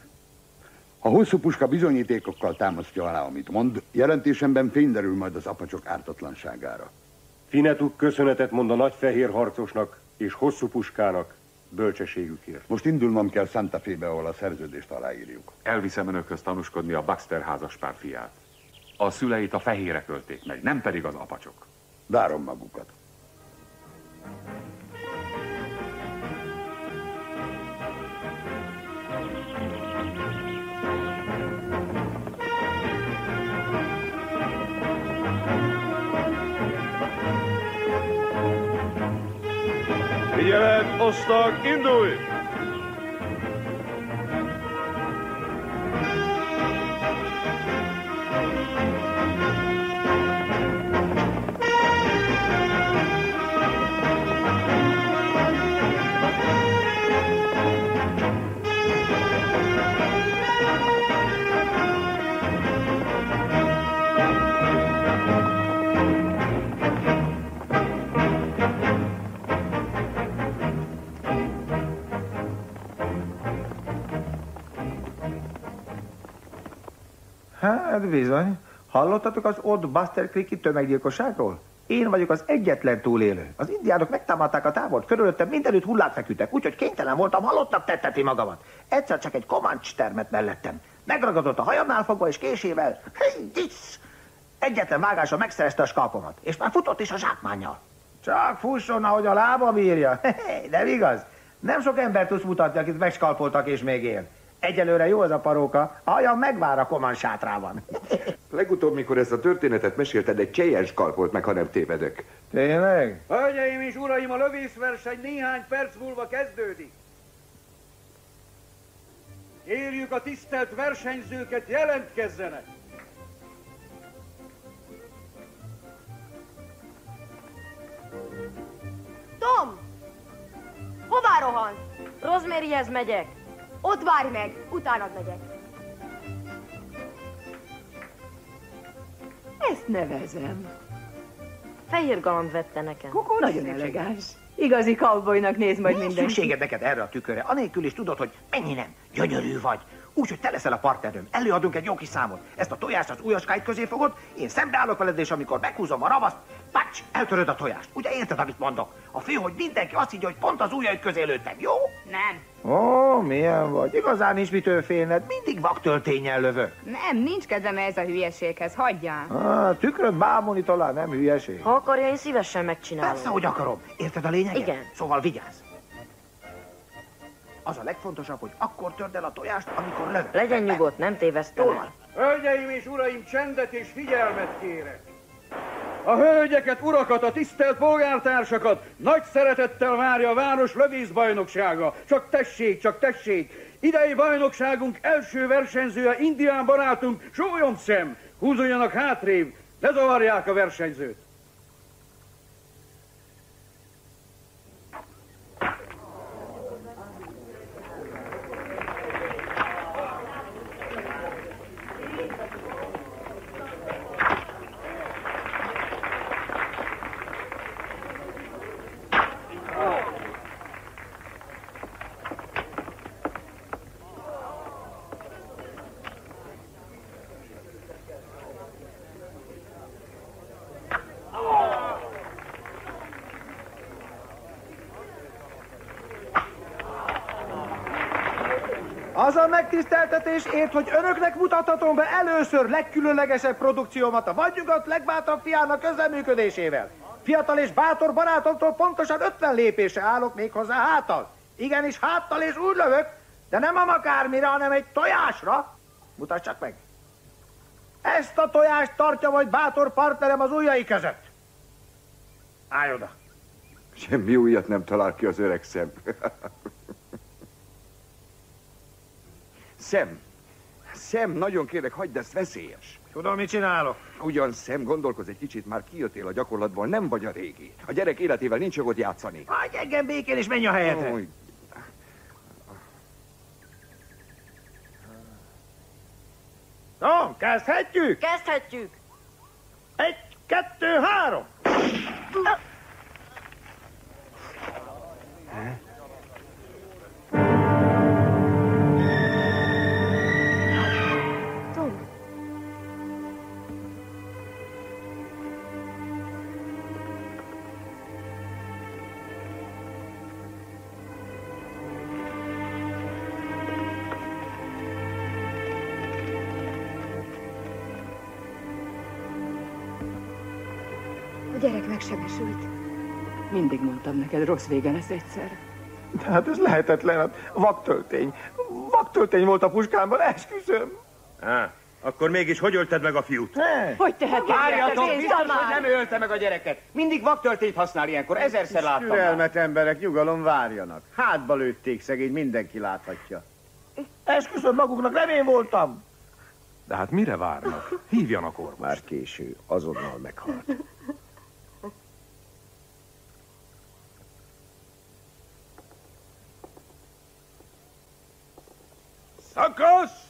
Ha hosszú puska bizonyítékokkal támasztja alá, amit mond, jelentésemben fényderül majd az apacsok ártatlanságára. Finetuk köszönetet mond a nagy fehér harcosnak és hosszú puskának bölcsességükért. Most indulnom kell Santa Fe-be, ahol a szerződést aláírjuk. Elviszem önökhöz tanúskodni a Baxter házaspár fiát. A szüleit a fehérek ölték meg, nem pedig az apacsok. Várom magukat. Figyelem, osztag, indulj! Hát bizony. Hallottatok az Odd Buster Creeki tömeggyilkosságról? Én vagyok az egyetlen túlélő. Az indiánok megtámadták a tábort, körülöttem mindenütt hullát feküdtek, úgyhogy kénytelen voltam halottak tetteti magamat. Egyszer csak egy komancs termet mellettem. Megragadott a hajamnál fogva, és késével, hey, disz! Egyetlen vágása megszerezte a skalpomat, és már futott is a zsákmánnyal. Csak fusson, ahogy a lába bírja. Nem igaz? Nem sok ember tudsz mutatni, akit megskalpoltak és még él. Egyelőre jó az a paróka, a hajam megvár a koman sátrában. Legutóbb, mikor ezt a történetet mesélted, egy csejes kalpolt meg, ha nem tévedek. Tényleg? Hölgyeim és uraim, a lövészverseny néhány perc múlva kezdődik. Kérjük a tisztelt versenyzőket, jelentkezzenek! Tom! Hová rohansz? Rosemaryhez megyek. Ott várj meg, utánad megyek. Ezt nevezem. Fehér galamb vette nekem. Nagyon elegáns. Igazi cowboynak néz majd Nincs mindenki. szükséged neked erre a tükörre, anélkül is tudod, hogy mennyi nem, gyönyörű vagy. Úgy, hogy te leszel a partnerőm. Előadunk egy jó kis számot. Ezt a tojást az ujjaskáid közé fogod, én szembeállok veled, és amikor meghúzom a ravaszt, pacs, eltöröd a tojást. Ugye érted, amit mondok? A fő, hogy mindenki azt higgye, hogy pont az ujjaid közé lőttem, jó? Nem. Ó, milyen vagy? Igazán nincs mitől félned, mindig vaktöltényen lövök. Nem, nincs kedvem ez a hülyeséghez, hagyjál. Ah, tükröd bámulni talán nem hülyeség. Ha akarja, én szívesen megcsinálom. Persze, hogy akarom. Érted a lényeget? Igen. Szóval vigyázz. Az a legfontosabb, hogy akkor törd el a tojást, amikor lövök. Legyen nyugodt, nem tévesztem el. Hölgyeim és uraim, csendet és figyelmet kérek! A hölgyeket, urakat, a tisztelt polgártársakat nagy szeretettel várja a város lövészbajnoksága. Csak tessék, csak tessék! Idei bajnokságunk első versenyzője indián barátunk, Sólyom szem. Húzoljanak hátrébb, ne zavarják a versenyzőt. Az a megtiszteltetés ért, hogy önöknek mutathatom be először legkülönlegesebb produkciómat a vadnyugat legbátrabb fiának közleműködésével. Fiatal és bátor barátomtól pontosan 50 lépése állok még hozzá háttal. Igenis háttal és úgy lövök, de nem a makármire, hanem egy tojásra. Mutasd csak meg. Ezt a tojást tartja vagy bátor partnerem az ujjai között. Állj oda. Semmi újat nem talál ki az öreg szem. szem. Szem, nagyon kérek, hagyd, ezt veszélyes. Tudom, mit csinálok. Ugyan, Szem, gondolkoz egy kicsit, már kijöttél a gyakorlatból, nem vagy a régi. A gyerek életével nincs jogod játszani. Hagyj engem békén, és menj a helyedre. Ó, No, kezdhetjük? Kezdhetjük. Egy, kettő, három. Tom. Mondtam neked, rossz vége lesz egyszer. De hát ez lehetetlen, hát vaktöltény. Vaktöltény volt a puskámban, esküszöm. Á, akkor mégis hogy ölted meg a fiút? Hogy tehet Várjatok, biztos, hogy nem ölte meg a gyereket. Mindig vaktöltényt használ ilyenkor, ezerszer láttam már. Türelmet emberek, nyugalom várjanak. Hátba lőtték szegény, mindenki láthatja. Esküszöm maguknak, nem én voltam. De hát mire várnak? Hívjanak orvos. Már késő, azonnal meghalt. Szakasz!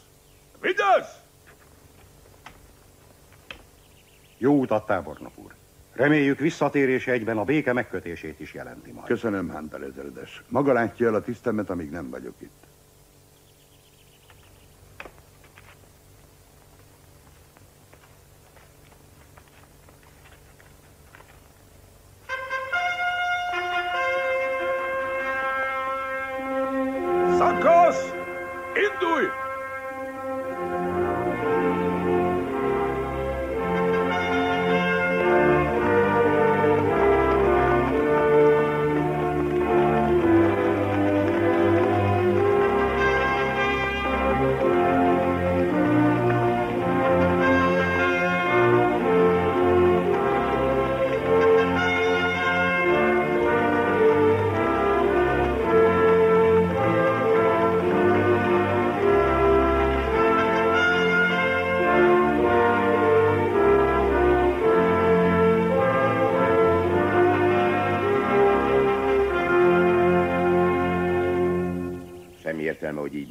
Vigyázz! Jó utat, tábornok úr. Reméljük visszatérése egyben a béke megkötését is jelenti majd. Köszönöm, Hunter ezredes. Maga látja el a tisztemet, amíg nem vagyok itt.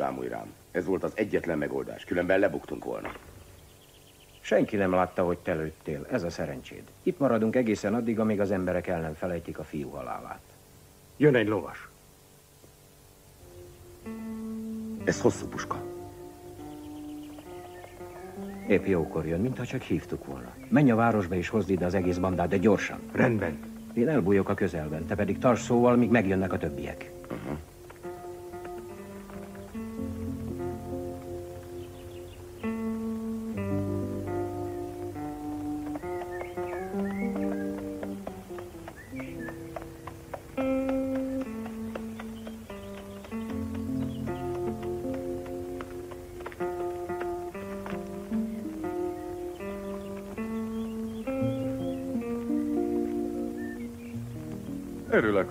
Bámulj rám. Ez volt az egyetlen megoldás, különben lebuktunk volna. Senki nem látta, hogy te lőttél. Ez a szerencséd. Itt maradunk egészen addig, amíg az emberek el nem felejtik a fiú halálát. Jön egy lovas. Ez hosszú puska. Épp jókor jön, mintha csak hívtuk volna. Menj a városba és hozd ide az egész bandát, de gyorsan. Rendben. Én elbújok a közelben, te pedig tarts szóval, míg megjönnek a többiek. Uh-huh. Örülök,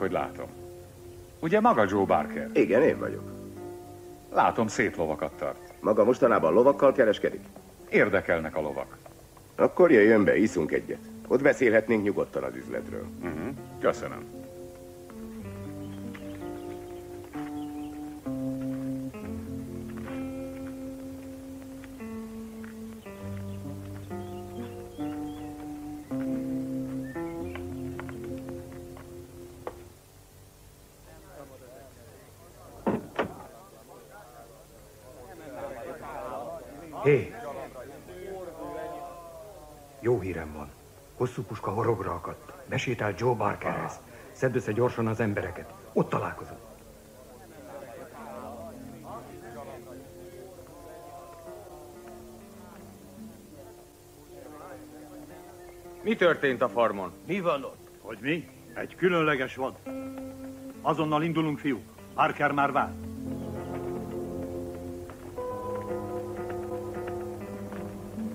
hogy látom. Ugye maga Joe Barker? Igen, én vagyok. Látom, szép lovakat tart. Maga mostanában lovakkal kereskedik? Érdekelnek a lovak. Akkor jöjjön be, iszunk egyet. Ott beszélhetnénk nyugodtan az üzletről. Uh-huh. Köszönöm. Besétál Joe Barkerhez. Szedd össze gyorsan az embereket. Ott találkozunk. Mi történt a farmon? Mi van ott? Hogy mi? Egy különleges vad. Azonnal indulunk, fiú. Barker már vár.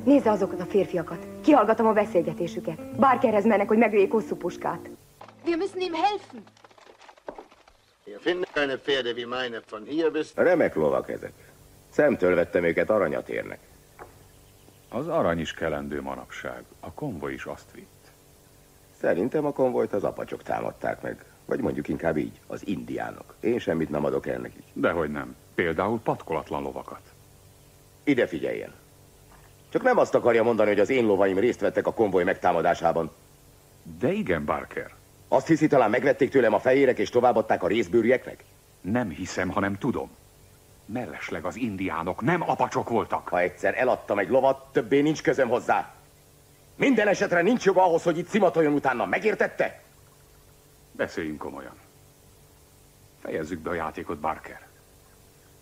Nézze azokat a férfiakat. Kihallgatom a beszélgetésüket. Barkerhez mennek, hogy megvéljék hosszú puskát. Wir müssen ihm helfen. Wir finden keine Pferde wie meine von hier bis... Remek lovak ezek. Szemtől vettem őket, aranyat érnek. Az arany is kelendő manapság. A konvoj is azt vitt. Szerintem a konvojt az apacsok támadták meg. Vagy mondjuk inkább így, az indiánok. Én semmit nem adok el nekik. Dehogy nem. Például patkolatlan lovakat. Ide figyeljen. Csak nem azt akarja mondani, hogy az én lovaim részt vettek a konvoj megtámadásában. De igen, Barker. Azt hiszi, talán megvették tőlem a fejérek, és továbbadták a részbőrieknek? Nem hiszem, hanem tudom. Mellesleg az indiánok nem apacsok voltak. Ha egyszer eladtam egy lovat, többé nincs közöm hozzá. Minden esetre nincs joga ahhoz, hogy itt szimatoljon utána. Megértette? Beszéljünk komolyan. Fejezzük be a játékot, Barker.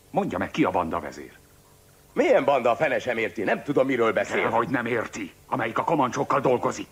Mondja meg, ki a banda vezér. Milyen banda a fene sem érti? Nem tudom, miről beszél. hogy nem érti, amelyik a komancsokkal dolgozik.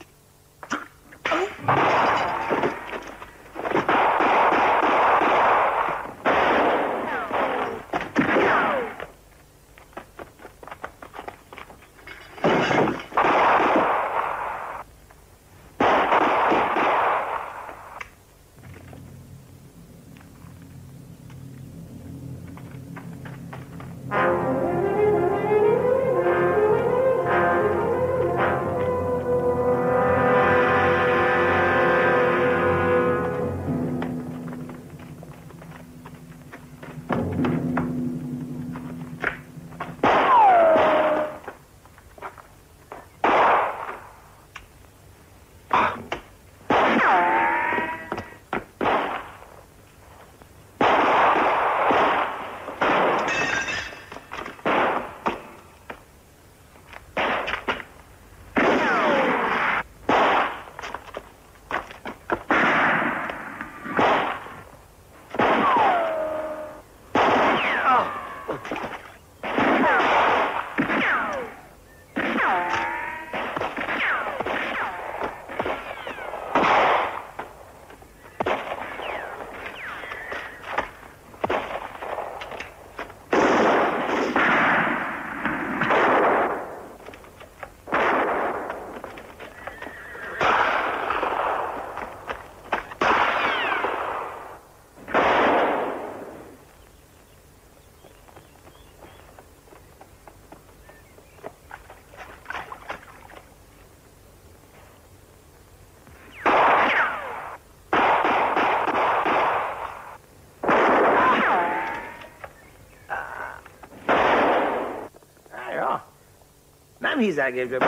Nem hízelgésből,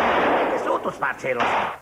szót tudsz már célozni.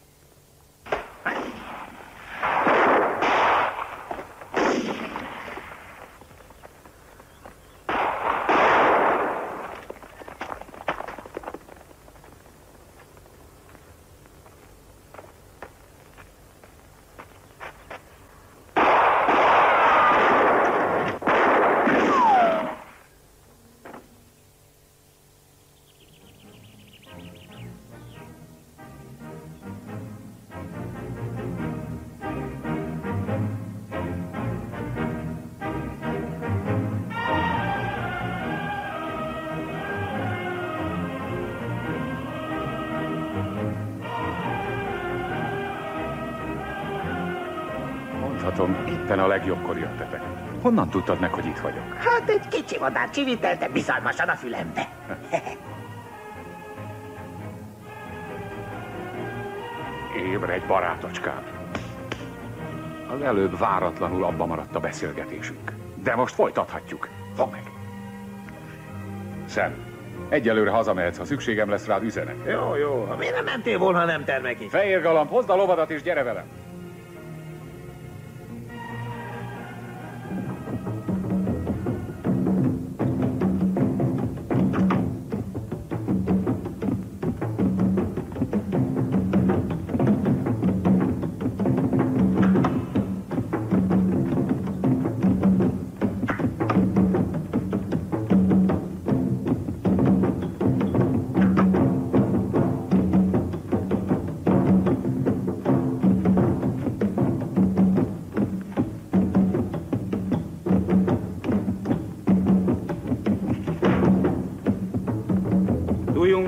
Éppen a legjobbkor jöttetek. Honnan tudtad meg, hogy itt vagyok? Hát egy kicsi madár csivitelte bizalmasan a fülembe. Ébredj, barátocskám! Az előbb váratlanul abba maradt a beszélgetésünk. De most folytathatjuk. Fogd meg! Sam, egyelőre hazamehetsz, ha szükségem lesz rád üzenet. Jó, jó. Miért nem mentél volna, ha nem termeki? Fehér galamb, hozd a lovadat és gyere velem!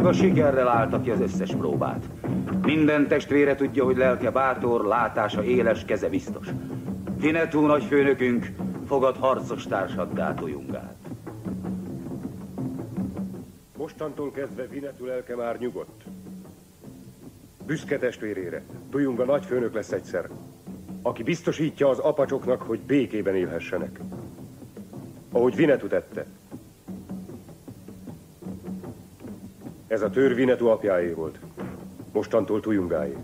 Tuyunga sikerrel állta ki az összes próbát. Minden testvére tudja, hogy lelke bátor, látása éles, keze biztos. Vinetú nagyfőnökünk fogad harcos társaddá Tuyungát. Mostantól kezdve Vinetú lelke már nyugodt. Büszke testvérére, Tuyunga nagyfőnök lesz egyszer, aki biztosítja az apacsoknak, hogy békében élhessenek. Ahogy Vinetu tette. Ez a tör Vinetu apjáé volt. Mostantól Tuyungáé.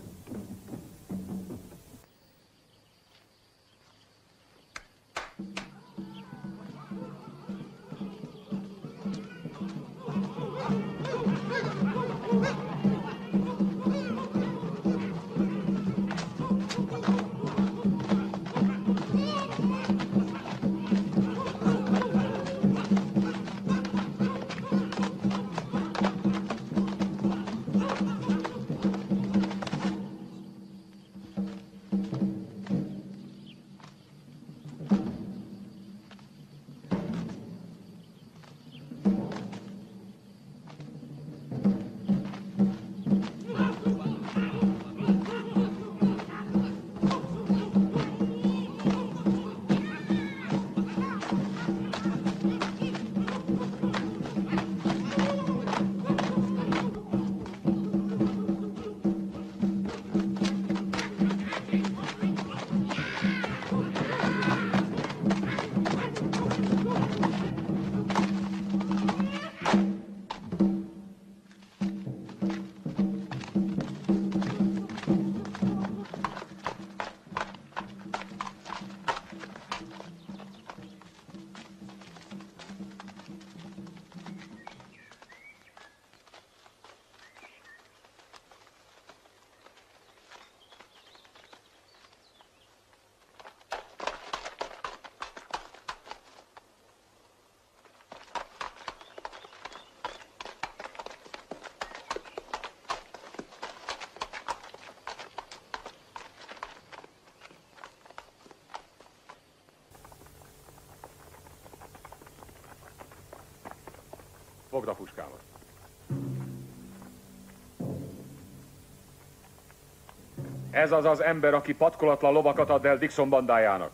Ez az az ember, aki patkolatlan lovakat ad el Dixon bandájának.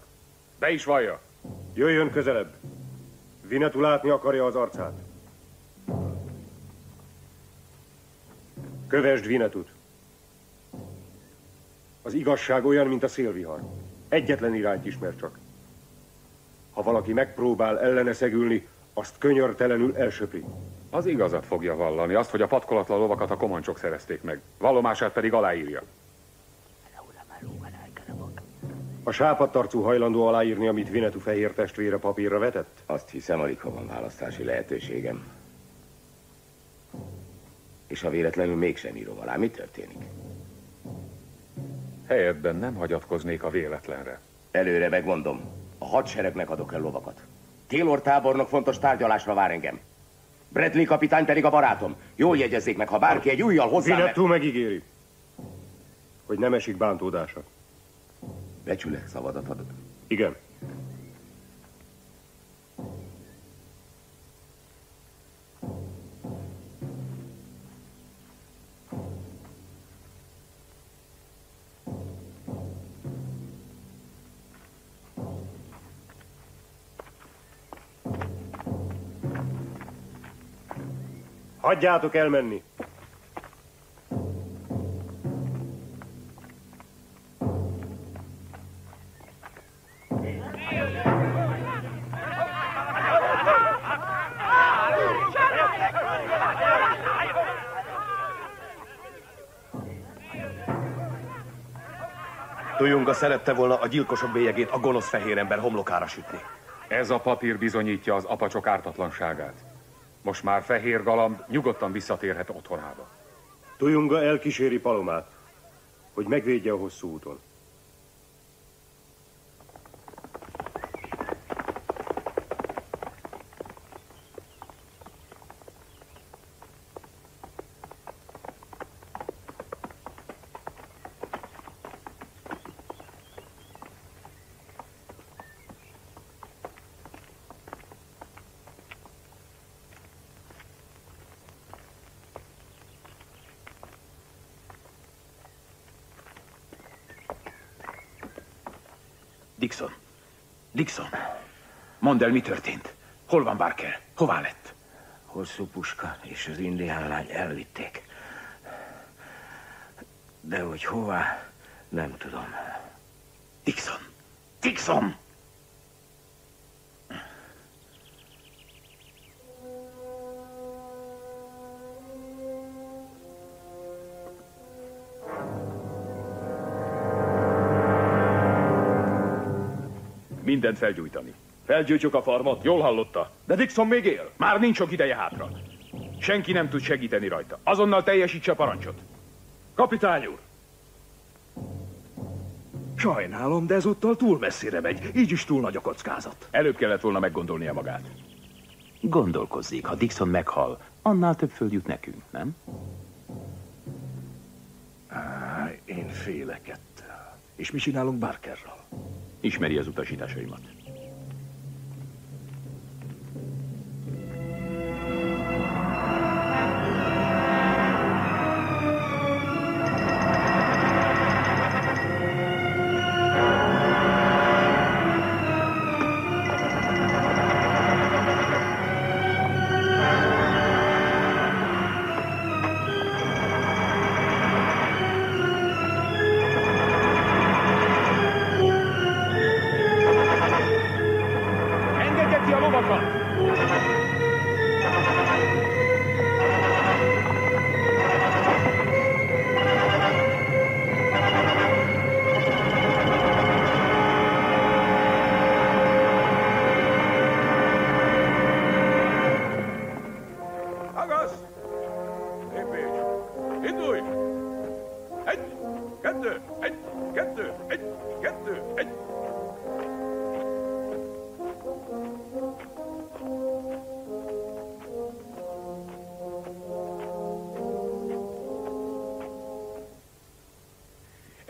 Be is vallja. Jöjjön közelebb. Vinetu látni akarja az arcát. Kövesd Vinetut. Az igazság olyan, mint a szélvihar. Egyetlen irányt ismer csak. Ha valaki megpróbál ellene szegülni, azt könyörtelenül elsöpri. Az igazat fogja vallani, azt, hogy a patkolatlan lovakat a komancsok szerezték meg. Vallomását pedig aláírja. A sápadtarcú hajlandó aláírni, amit Vinetu fehér testvére papírra vetett? Azt hiszem, alig ha van választási lehetőségem. És ha véletlenül mégsem írom alá, mi történik? Helyetben nem hagyatkoznék a véletlenre. Előre megmondom, a hadseregnek adok el lovakat. Taylor tábornok fontos tárgyalásra vár engem. Bradley kapitány pedig a barátom. Jól jegyezzék meg, ha bárki egy újjal hozzá... Vinetú megígéri, hogy nem esik bántódása. Becsülek szavadat adod. Igen. Hagyjátok elmenni. Tuyunga szerette volna a gyilkosok bélyegét a gonosz fehér ember homlokára sütni. Ez a papír bizonyítja az apacsok ártatlanságát. Most már fehér galamb nyugodtan visszatérhet otthonába. Tuyunga elkíséri Palomát, hogy megvédje a hosszú úton. Dixon. Mondd el, mi történt. Hol van Barker? Hová lett? Hosszú puska és az indián lány elvitték. De hogy hová, nem tudom. Dixon! Dixon! Mindent felgyújtani. Felgyújtjuk a farmot, jól hallotta. De Dixon még él. Már nincs sok ideje hátra. Senki nem tud segíteni rajta. Azonnal teljesítse a parancsot. Kapitány úr! Sajnálom, de ezúttal túl messzire megy. Így is túl nagy a kockázat. Előbb kellett volna meggondolnia magát. Gondolkozzék, ha Dixon meghal, annál több föld jut nekünk, nem? Á, én félek ettől. És mi csinálunk Barkerral? Ismeri az utasításaimat.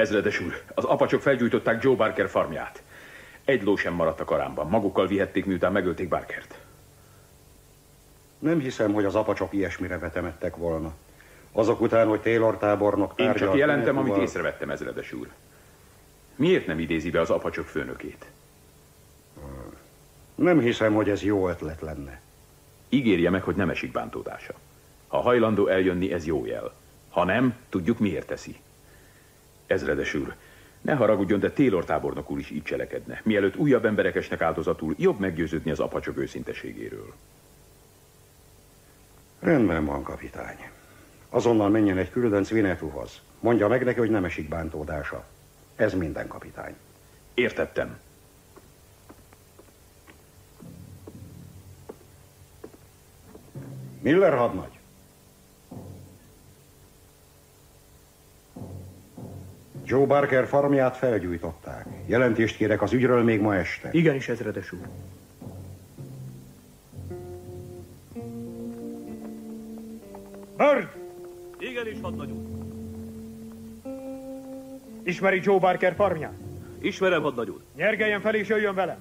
Ezredes úr, az apacsok felgyújtották Joe Barker farmját. Egy ló sem maradt a karámban. Magukkal vihették, miután megölték Barkert. Nem hiszem, hogy az apacsok ilyesmire vetemettek volna. Azok után, hogy Taylor tábornok Én csak tárgyalt jelentem, amit észrevettem, ezredes úr. Miért nem idézi be az apacsok főnökét? Nem hiszem, hogy ez jó ötlet lenne. Ígérje meg, hogy nem esik bántódása. Ha hajlandó eljönni, ez jó jel. Ha nem, tudjuk miért teszi. Ezredes úr, ne haragudjon, de Taylor tábornok úr is így cselekedne. Mielőtt újabb emberek esnek áldozatul, jobb meggyőződni az apacsok őszinteségéről. Rendben van, kapitány. Azonnal menjen egy küldenc Vinetuhoz. Mondja meg neki, hogy nem esik bántódása. Ez minden, kapitány. Értettem. Miller hadnagy. Joe Barker farmját felgyújtották. Jelentést kérek az ügyről még ma este. Igenis, ezredes úr. Bird! Igenis, hadnagy úr. Ismeri Joe Barker farmját? Ismerem, hadnagy úr. Nyergeljen fel és jöjjön velem.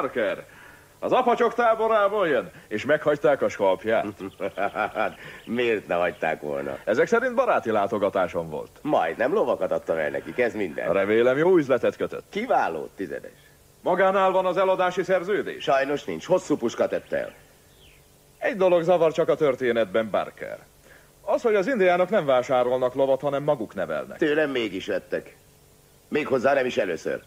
Barker! Az apacsok táborából jön, és meghagyták a skalpját. Miért ne hagyták volna? Ezek szerint baráti látogatáson volt. Majdnem lovakat adtam el nekik, ez minden. Remélem jó üzletet kötött. Kiváló, tizedes. Magánál van az eladási szerződés? Sajnos nincs, hosszú puska tett el. Egy dolog zavar csak a történetben, Barker. Az, hogy az indiánok nem vásárolnak lovat, hanem maguk nevelnek. Tőlem mégis vettek. Méghozzá nem is először.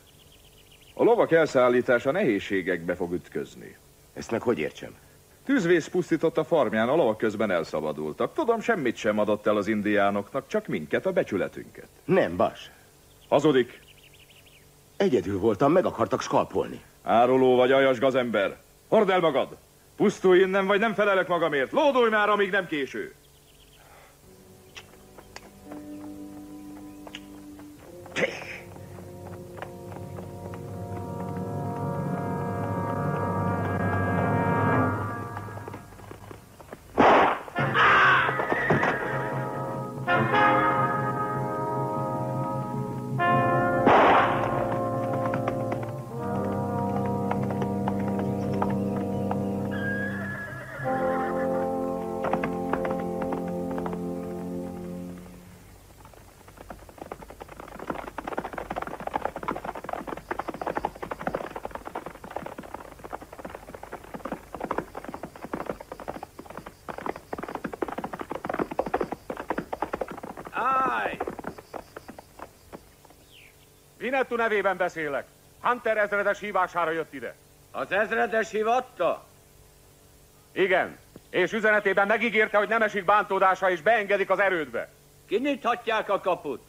A lovak elszállítása nehézségekbe fog ütközni. Ezt meg hogy értsem? Tűzvész pusztított a farmján, a lovak közben elszabadultak. Tudom, semmit sem adott el az indiánoknak, csak minket, a becsületünket. Nem, Bas. Hazudik. Egyedül voltam, meg akartak skalpolni. Áruló vagy aljas gazember. Hord el magad! Pusztulj innen, vagy nem felelek magamért. Lódulj már, amíg nem késő. Állj! Vinettu nevében beszélek. Hunter ezredes hívására jött ide. Az ezredes hívatta? Igen. És üzenetében megígérte, hogy nem esik bántódása, és beengedik az erődbe. Kinyithatják a kaput.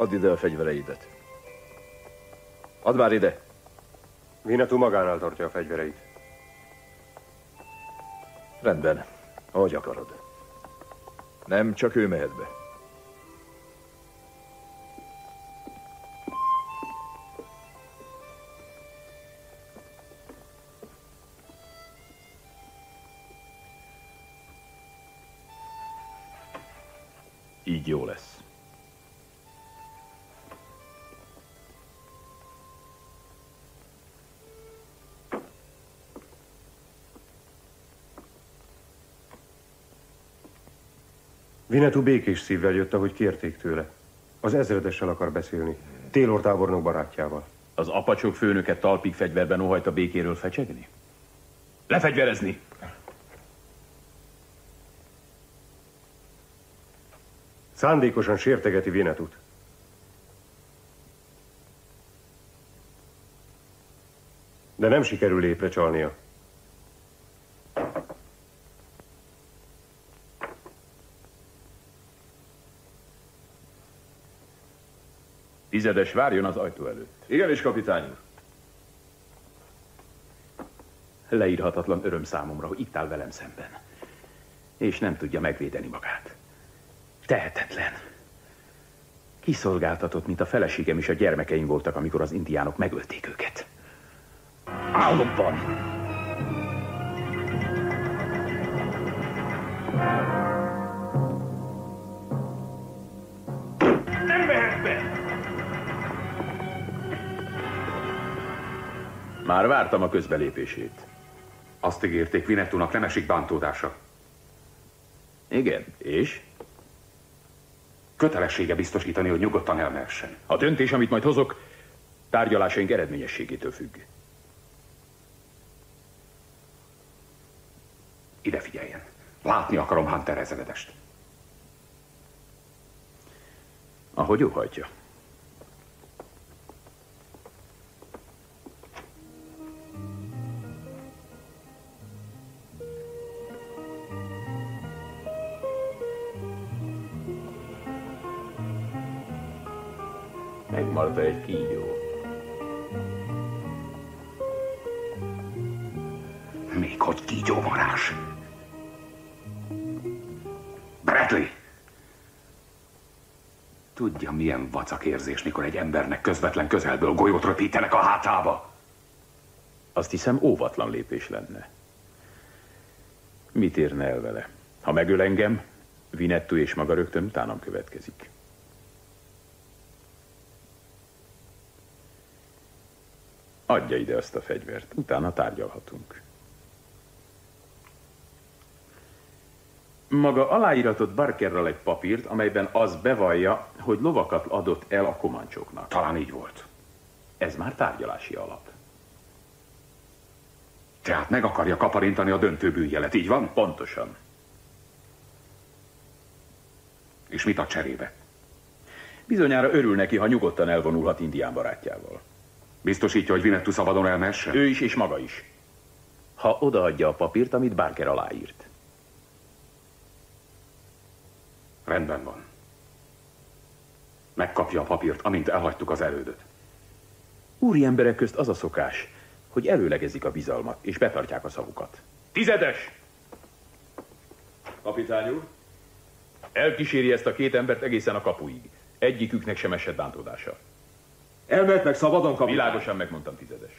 Add ide a fegyvereidet. Add már ide. Vinettu magánál tartja a fegyvereit. Rendben, ahogy akarod. Nem csak ő mehet be. Vinettu békés szívvel jött, ahogy kérték tőle. Az ezredessel akar beszélni. Taylor tábornok barátjával. Az apacsok főnöket talpig fegyverben óhajt a békéről fecsegni? Lefegyverezni! Szándékosan sértegeti Vinetut. De nem sikerül lépre csalnia. Tizedes várjon az ajtó előtt. Igenis, kapitány úr. Leírhatatlan öröm számomra, hogy itt áll velem szemben. És nem tudja megvédeni magát. Tehetetlen. Kiszolgáltatott, mint a feleségem és a gyermekeim voltak, amikor az indiánok megölték őket. Álomban! Már vártam a közbelépését. Azt ígérték, Vinettunak nem esik bántódása. Igen, és? Kötelessége biztosítani, hogy nyugodtan elmehessen. A döntés, amit majd hozok, tárgyalásaink eredményességétől függ. Ide figyeljen. Látni akarom Hunter ezredest. Ahogy óhajtja. Egy kígyó. Még hogy kígyó marás. Bradley! Tudja, milyen vacak érzés, mikor egy embernek közvetlen közelből golyót röpítenek a hátába. Azt hiszem óvatlan lépés lenne. Mit érne el vele? Ha megöl engem, Vinettu és maga rögtön utánam következik. Adja ide azt a fegyvert, utána tárgyalhatunk. Maga aláíratott Barkerral egy papírt, amelyben az bevallja, hogy lovakat adott el a komancsoknak. Talán így volt. Ez már tárgyalási alap. Tehát meg akarja kaparintani a döntő bűjjelet, így van? Pontosan. És mit a cserébe? Bizonyára örül neki, ha nyugodtan elvonulhat indián barátjával. Biztosítja, hogy Vinettu szabadon elmesse? Ő is és maga is. Ha odaadja a papírt, amit Barker aláírt. Rendben van. Megkapja a papírt, amint elhagytuk az elődöt. Úri emberek közt az a szokás, hogy előlegezik a bizalmat, és betartják a szavukat. Tizedes! Kapitány úr, elkíséri ezt a két embert egészen a kapuig. Egyiküknek sem esett bántódása. Elmehetnek szabadon, kapitány. Világosan megmondtam, tizedes.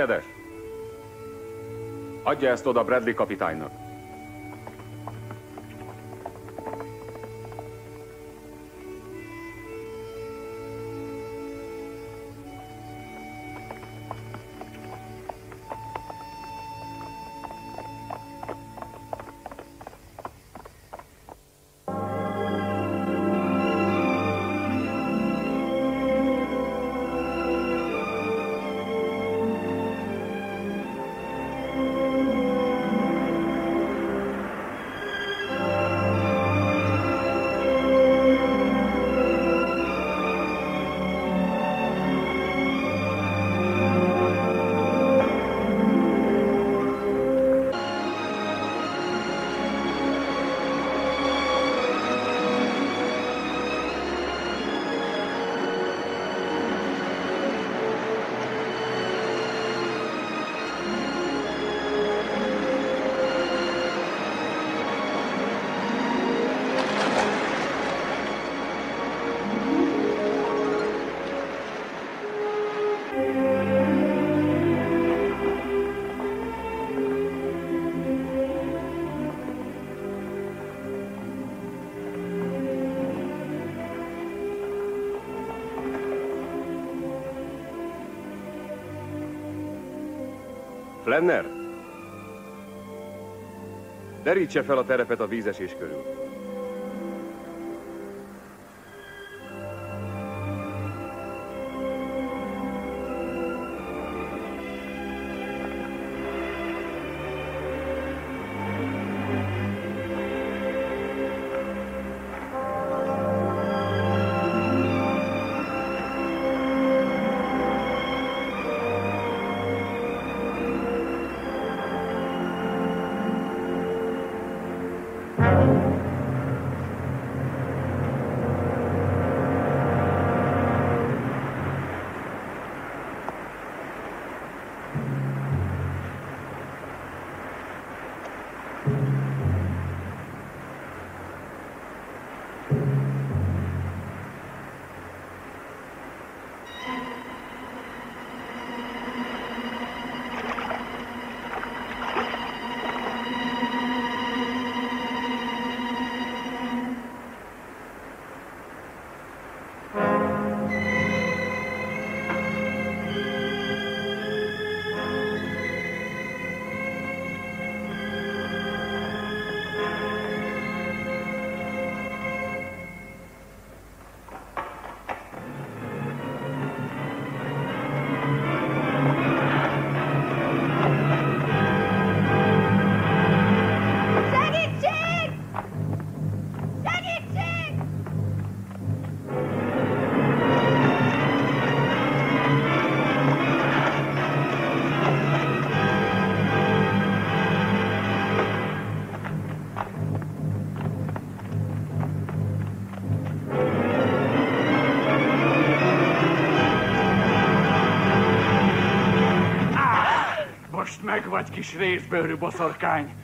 Tizedes! Adja ezt oda Bradley kapitánynak. Flenner? Derítse fel a terepet a vízesés körül. Kis részbőrű boszorkány.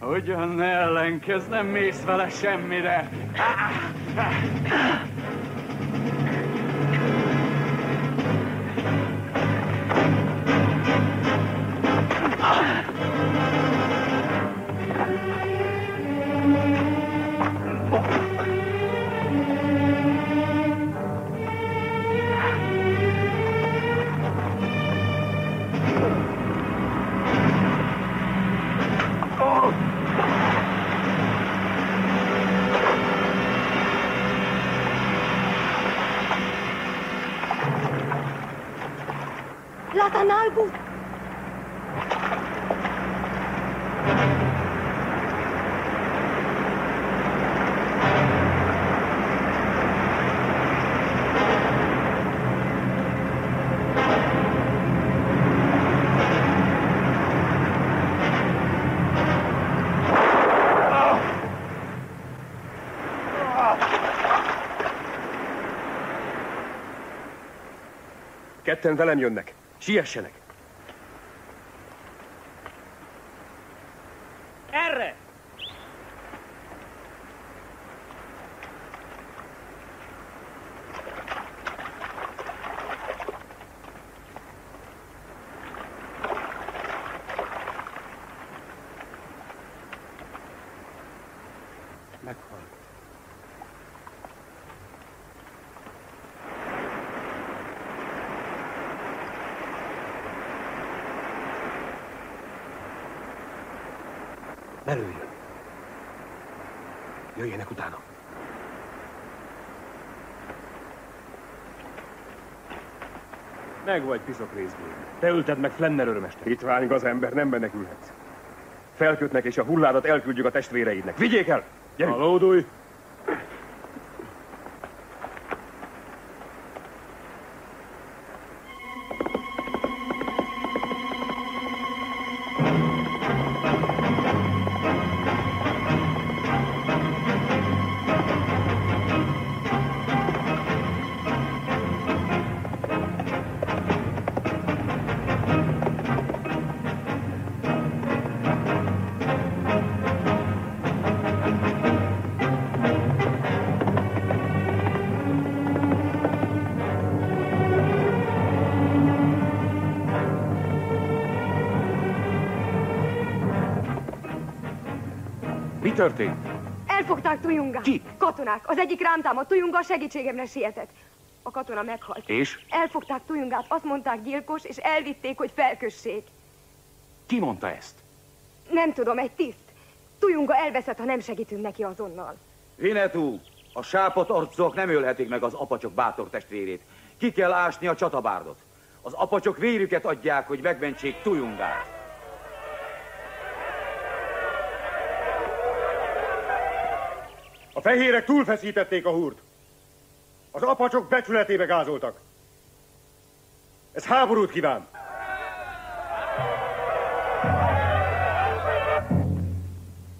Ugyan ne ellenkezz, nem mész vele semmire. Latanalbut! Ketten velem jönnek. Siessenek. Erre! Meghalt. Ne lőjön. Jöjjenek utána. Meg vagy, piszok részből. Te ülted meg Flenner örömeste. Itt válik az ember, nem menekülhetsz. Felkötnek, és a hulládat elküldjük a testvéreidnek. Vigyék el! Gyerünk! Alódulj! Történt? Elfogták Tujungát. Ki? Katonák. Az egyik rám támadt, Tujunga a segítségemre sietett. A katona meghalt. És? Elfogták Tujungát, azt mondták gyilkos, és elvitték, hogy felkössék. Ki mondta ezt? Nem tudom, egy tiszt. Tujunga elveszett, ha nem segítünk neki azonnal. Vinetú, a sápat arcok nem ölhetik meg az apacsok bátor testvérét. Ki kell ásni a csatabárdot. Az apacsok vérüket adják, hogy megmentsék Tujungát. A fehérek túlfeszítették a húrt. Az apacsok becsületébe gázoltak. Ez háborút kíván.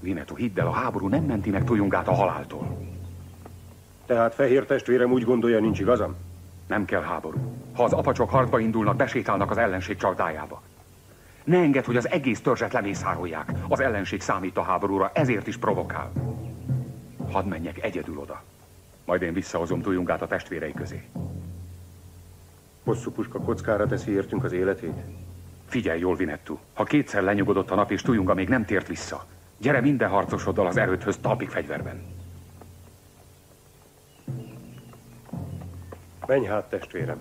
Vinetú, hidd el, a háború nem menti meg Tujungát a haláltól. Tehát fehér testvérem úgy gondolja, nincs igazam? Nem kell háború. Ha az apacsok harcba indulnak, besétálnak az ellenség csapdájába. Ne engedd, hogy az egész törzset lemészárolják. Az ellenség számít a háborúra, ezért is provokál. Hadd menjek egyedül oda. Majd én visszahozom Tujungát a testvérei közé. Hosszú puska kockára teszi értünk az életét? Figyelj jól, Vinettu. Ha kétszer lenyugodott a nap és Tujunga még nem tért vissza, gyere minden harcosoddal az erődhöz talpig fegyverben. Menj hát, testvérem.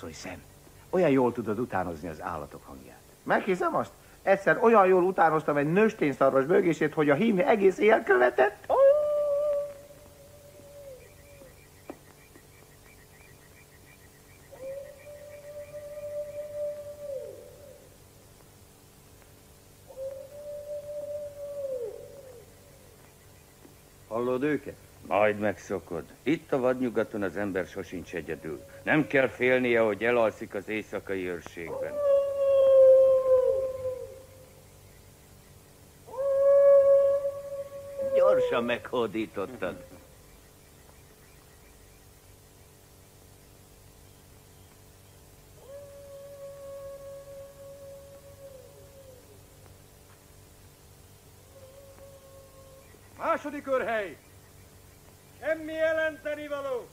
válaszolj, szem. Olyan jól tudod utánozni az állatok hangját. Meghiszem azt? Egyszer olyan jól utánoztam egy nőstény szarvas bőgését, hogy a hím egész éjjel követett. Oh! Hallod őket? Majd megszokod. Itt a vadnyugaton az ember sosincs egyedül. Nem kell félnie, hogy elalszik az éjszakai őrségben. Gyorsan meghódítottad. Második őrhely! Semmi jelenteni való!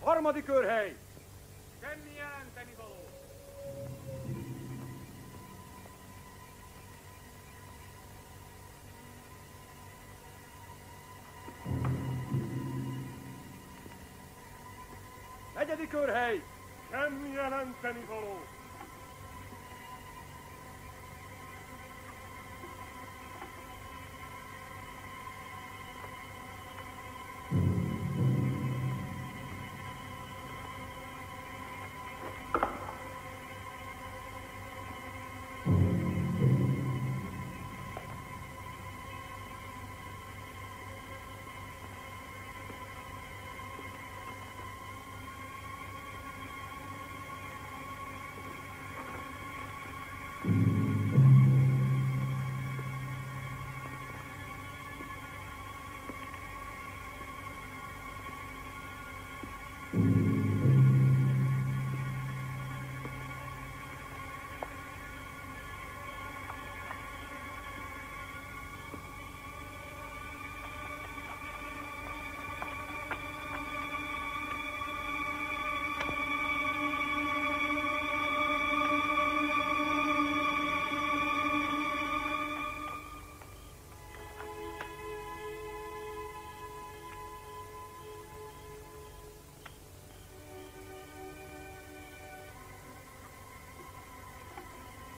Harmadik őrhely! Semmi jelenteni való! Negyedik őrhely! Semmi jelenteni való!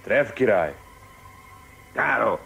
Trev király! Káro!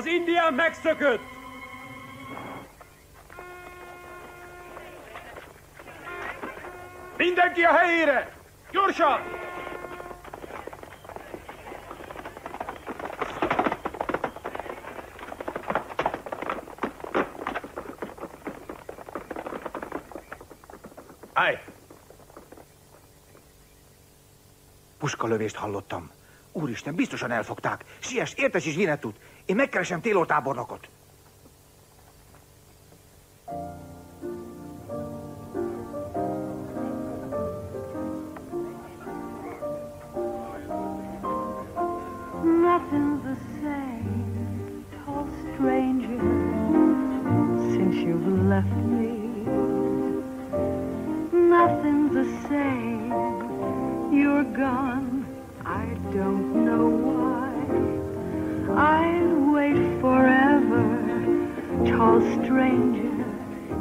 Az indián megszökött! Mindenki a helyére! Gyorsan! Állj! Puskalövést hallottam. Úristen, biztosan elfogták. Siess, értesíts Vinettut. Én megkeresem Taylor tábornokot.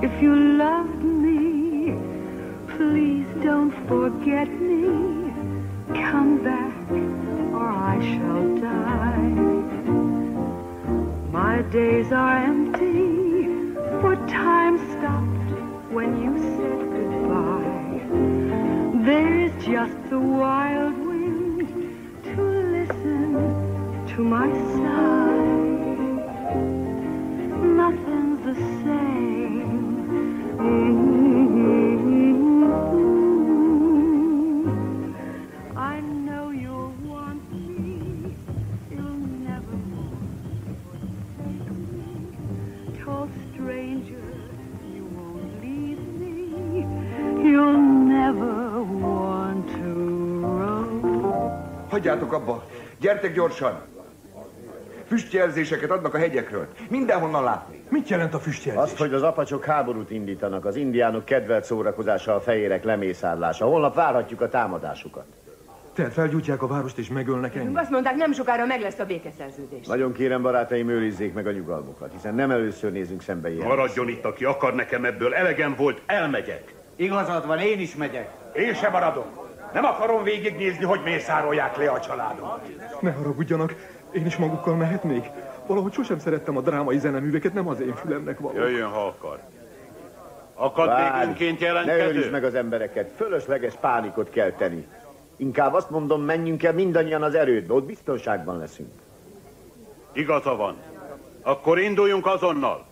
If you loved me, please don't forget me. Come back or I shall die. My days are empty, for time stopped when you said goodbye. There's just the wild wind to listen to my sigh. Hagyjátok abba. Gyertek gyorsan. Füstjelzéseket adnak a hegyekről. Mindenhonnan látni. Mit jelent a füstjelzés? Azt, hogy az apacsok háborút indítanak, az indiánok kedvelt szórakozása a fehérek lemészárlása. Holnap várhatjuk a támadásukat. Tehát felgyújtják a várost és megölnek engem? Azt mondták, nem sokára meg lesz a békeszerződés. Nagyon kérem, barátaim, őrizzék meg a nyugalmukat, hiszen nem először nézünk szembe ilyen. Maradjon itt, aki akar nekem ebből. Elegem volt, elmegyek. Igazad van, én is megyek. Én sem maradok. Nem akarom végignézni, hogy mészárolják le a családomat. Ne haragudjanak, én is magukkal mehetnék. Valahogy sosem szerettem a drámai zeneműveket, nem az én fülemnek való. Jöjjön, ha akar. Akadékünként Ne őrizd jelentkező? meg az embereket, fölösleges pánikot kell tenni. Inkább azt mondom, menjünk el mindannyian az erődbe, ott biztonságban leszünk. Igaza van. Akkor induljunk azonnal.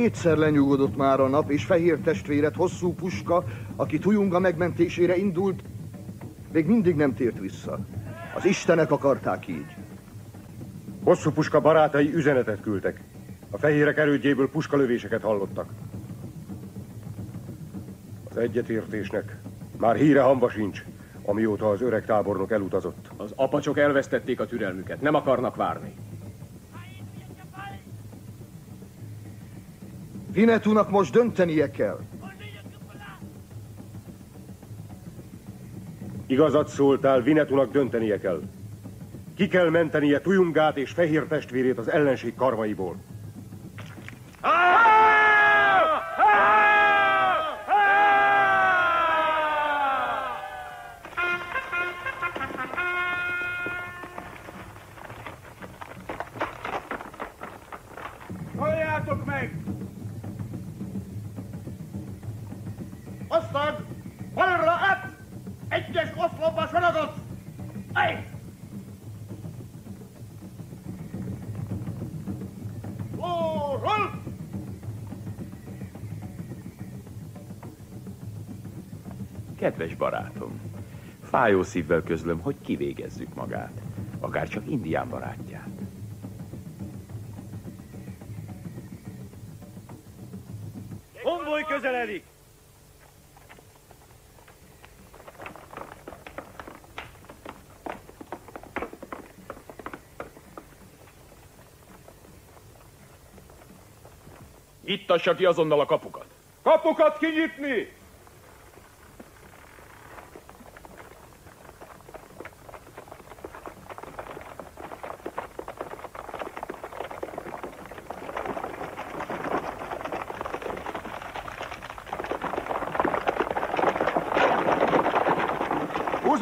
Kétszer lenyugodott már a nap, és fehér testvéret hosszú puska, aki Tujunga megmentésére indult, még mindig nem tért vissza. Az istenek akarták így. Hosszú puska barátai üzenetet küldtek. A fehérek erődjéből puskalövéseket hallottak. Az egyetértésnek már híre hamba sincs, amióta az öreg tábornok elutazott. Az apacsok elvesztették a türelmüket, nem akarnak várni. Vinetunak most döntenie kell. Igazat szóltál, Vinetunak döntenie kell. Ki kell mentenie Tujungát és fehér testvérét az ellenség karmaiból. Halljátok Kedves barátom, fájó szívvel közlöm, hogy kivégezzük magát, akár csak indián barátját. Konvoj közeledik! Ittassa ki azonnal a kapukat. Kapukat kinyitni!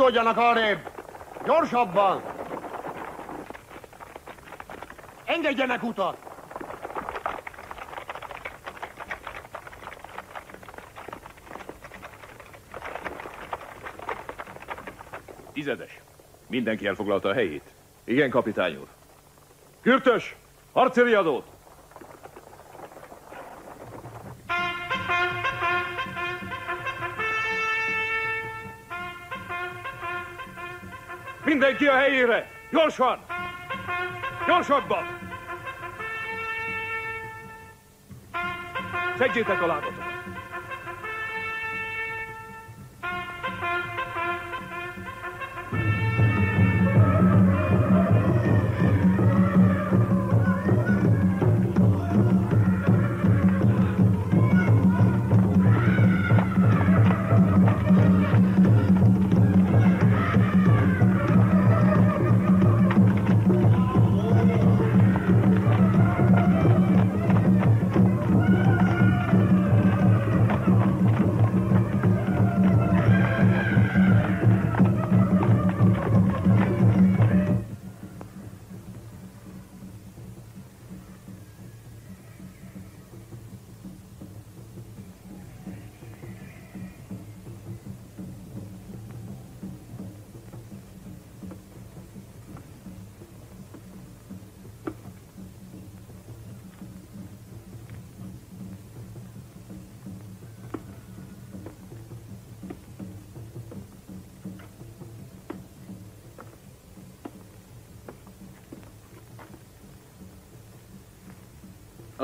Húzódjanak arrébb! Gyorsabban! Engedjenek utat! Tizedes. Mindenki elfoglalta a helyét. Igen, kapitány úr. Kürtös! Harci riadót! Mindenki a helyére! Gyorsan! Gyorsabban! Szedjétek a lábatokat!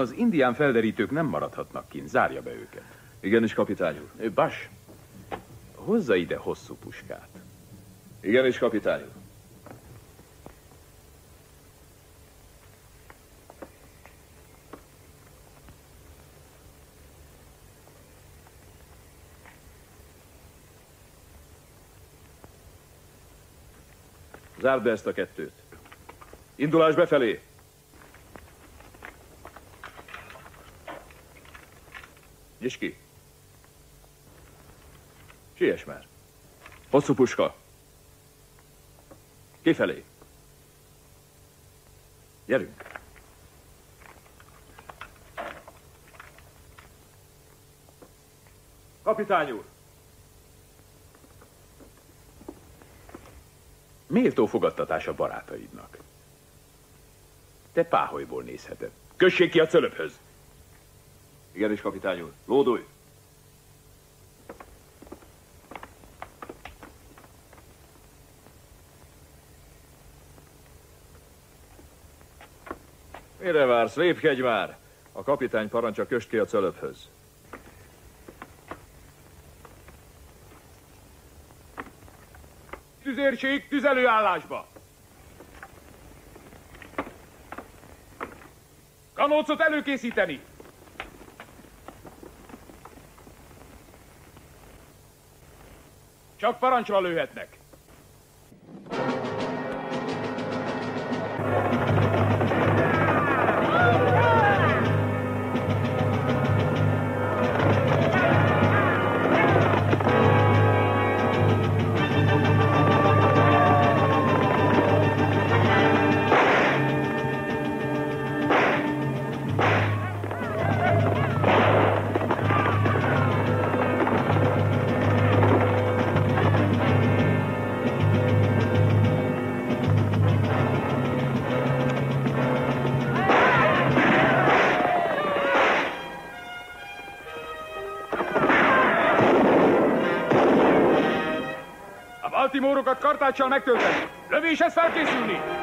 Az indián felderítők nem maradhatnak kint, zárja be őket. Igenis, kapitány úr. Bas, hozza ide hosszú puskát. Igenis, kapitány úr. Zárd be ezt a kettőt. Indulás befelé! Nyisd ki! Siess már! Hosszú puska! Kifelé! Gyerünk! Kapitány úr! Méltó fogadtatás a barátaidnak. Te páholyból nézheted. Kössék ki a cölöphöz! Igenis, kapitány úr. Lódulj! Mire vársz? Lépkedj már! A kapitány parancsa köst ki a cölöphöz. Tüzérség tüzelőállásba! Kanócot előkészíteni! Csak parancsra lőhetnek. Baltimórokat kartáccsal megtölteni. Lövéshez felkészülni!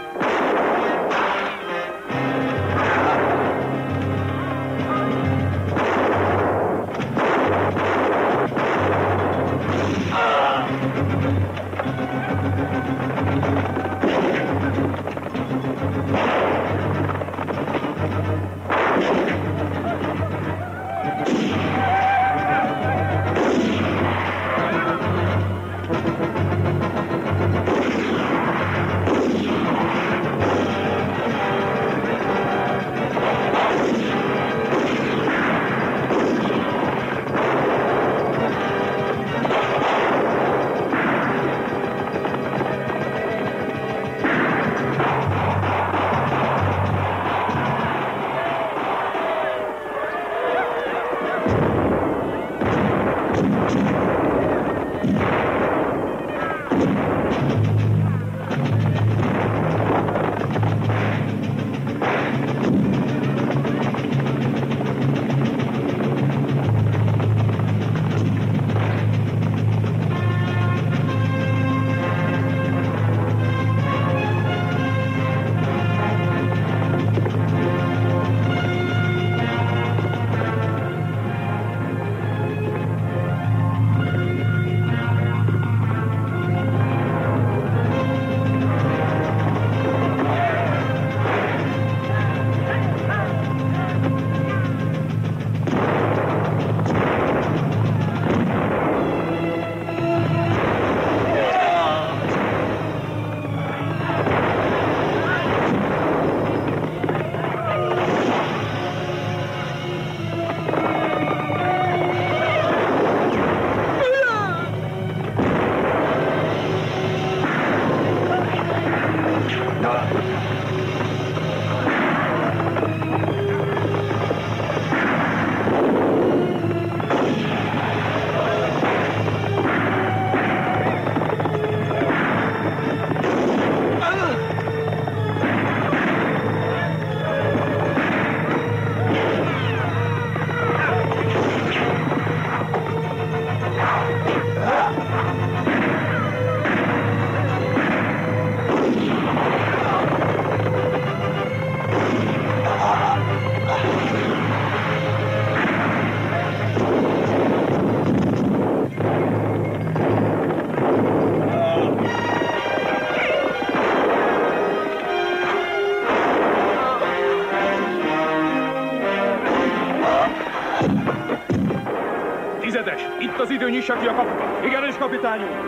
Idő, ki a kapukat. Igenis, kapitányunk!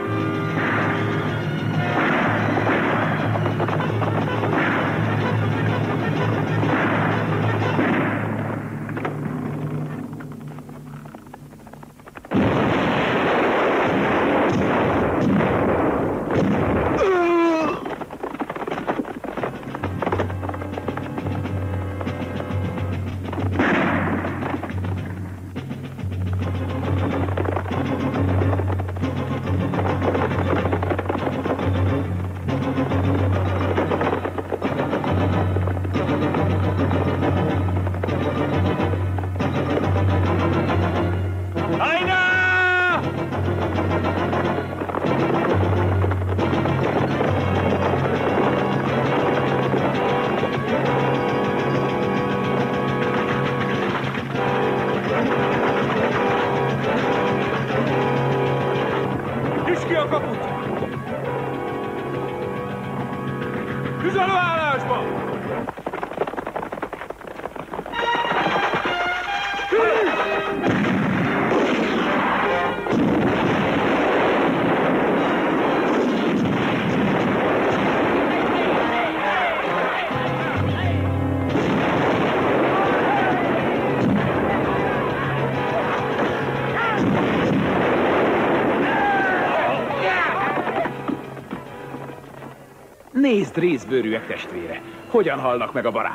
Részbőrűek testvére, hogyan halnak meg a barátaid.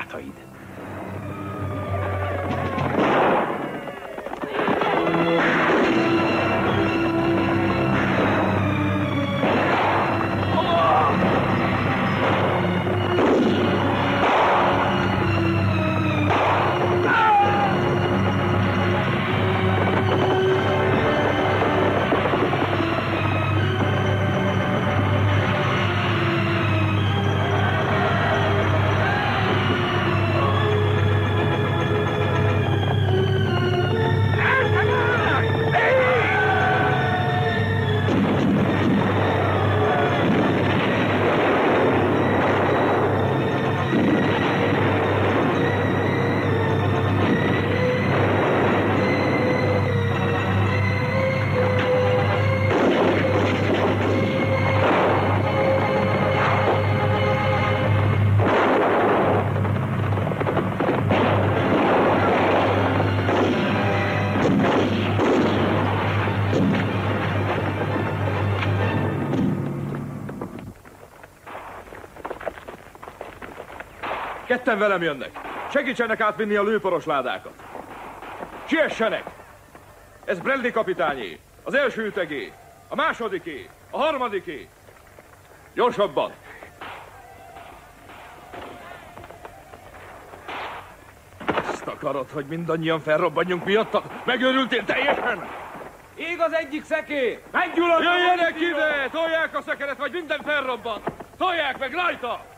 Ketten velem jönnek. Segítsenek átvinni a lőporos ládákat. Siessenek! Ez Bradley kapitányé, az első ütegé, a másodiké, a harmadiké. Gyorsabban! Azt akarod, hogy mindannyian felrobbanjunk miatta? Megőrültél teljesen? Ég az egyik szekér! Meggyulladt! Jöjjenek ide! Tolják a szekeret, vagy minden felrobban! Tolják meg rajta!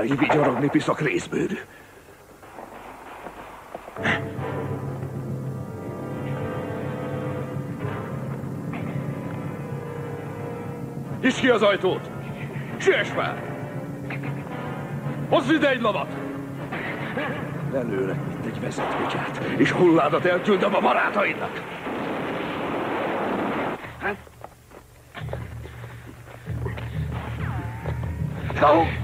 Merj vigyorogni, piszak részbőrű. Nyisd ki az ajtót! Siess fel! Hozz ide egy lovat! Lelőlek, mint egy vezetkutyát, és hulládat elküldöm a barátaidnak! Oh!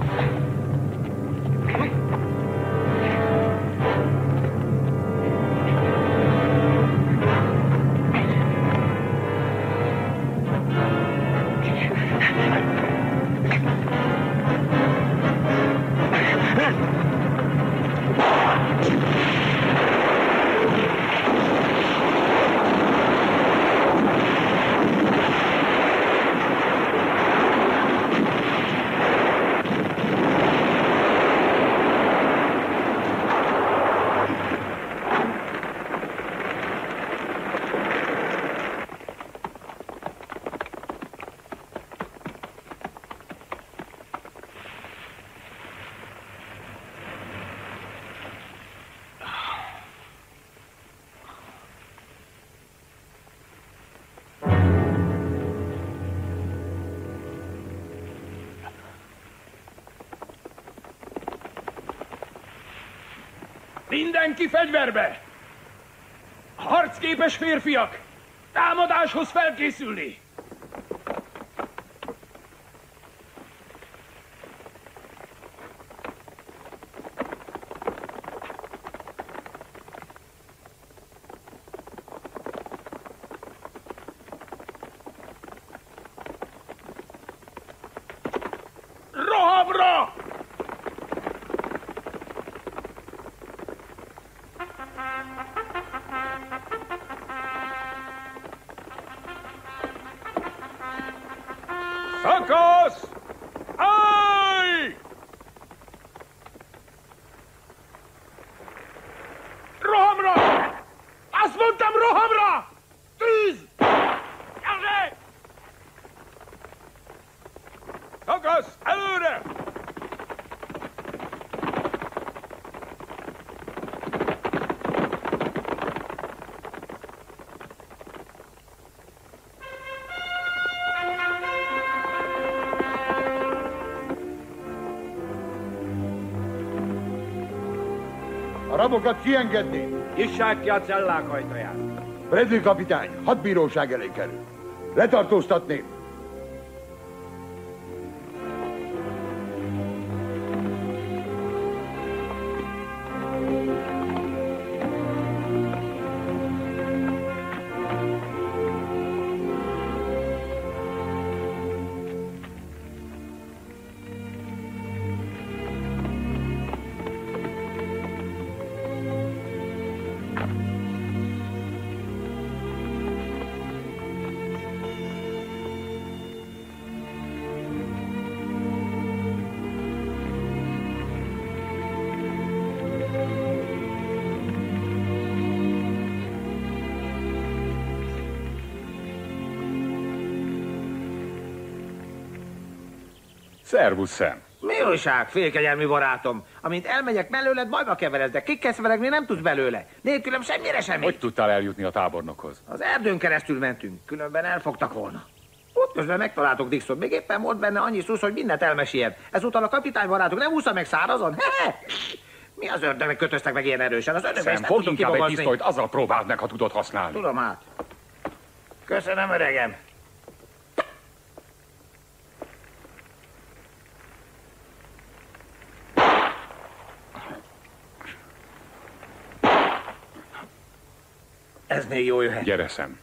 Mindenki fegyverbe! Harcképes férfiak! Támadáshoz felkészülni! Rabokat kiengedni? Nyissák ki a cellák ajtaját. Bradley kapitány, hadbíróság elé kerül. Letartóztatni. Szervusz, Sam. Mi újság, félkegyelmű barátom? Amint elmegyek mellőled, bajba keveredek. Kikkezd veregni nem tudsz belőle. Nélkülem semmire semmi. Hogy tudtál eljutni a tábornokhoz? Az erdőn keresztül mentünk, különben elfogtak volna. Ott közben megtaláltok Dixon, még éppen volt benne annyi szusz, hogy mindent elmeséljen. Ezúttal a kapitány barátok nem úszta meg szárazon? He-he! Mi az ördögnek kötöztek meg ilyen erősen? Az ördög Sam, nem fogd inkább egy kibogozni. pisztolyt, azzal próbáld meg, ha tudod használni. Tudom hát. Köszönöm, öregem. Ez még jó jöhet. Gyere, Sam.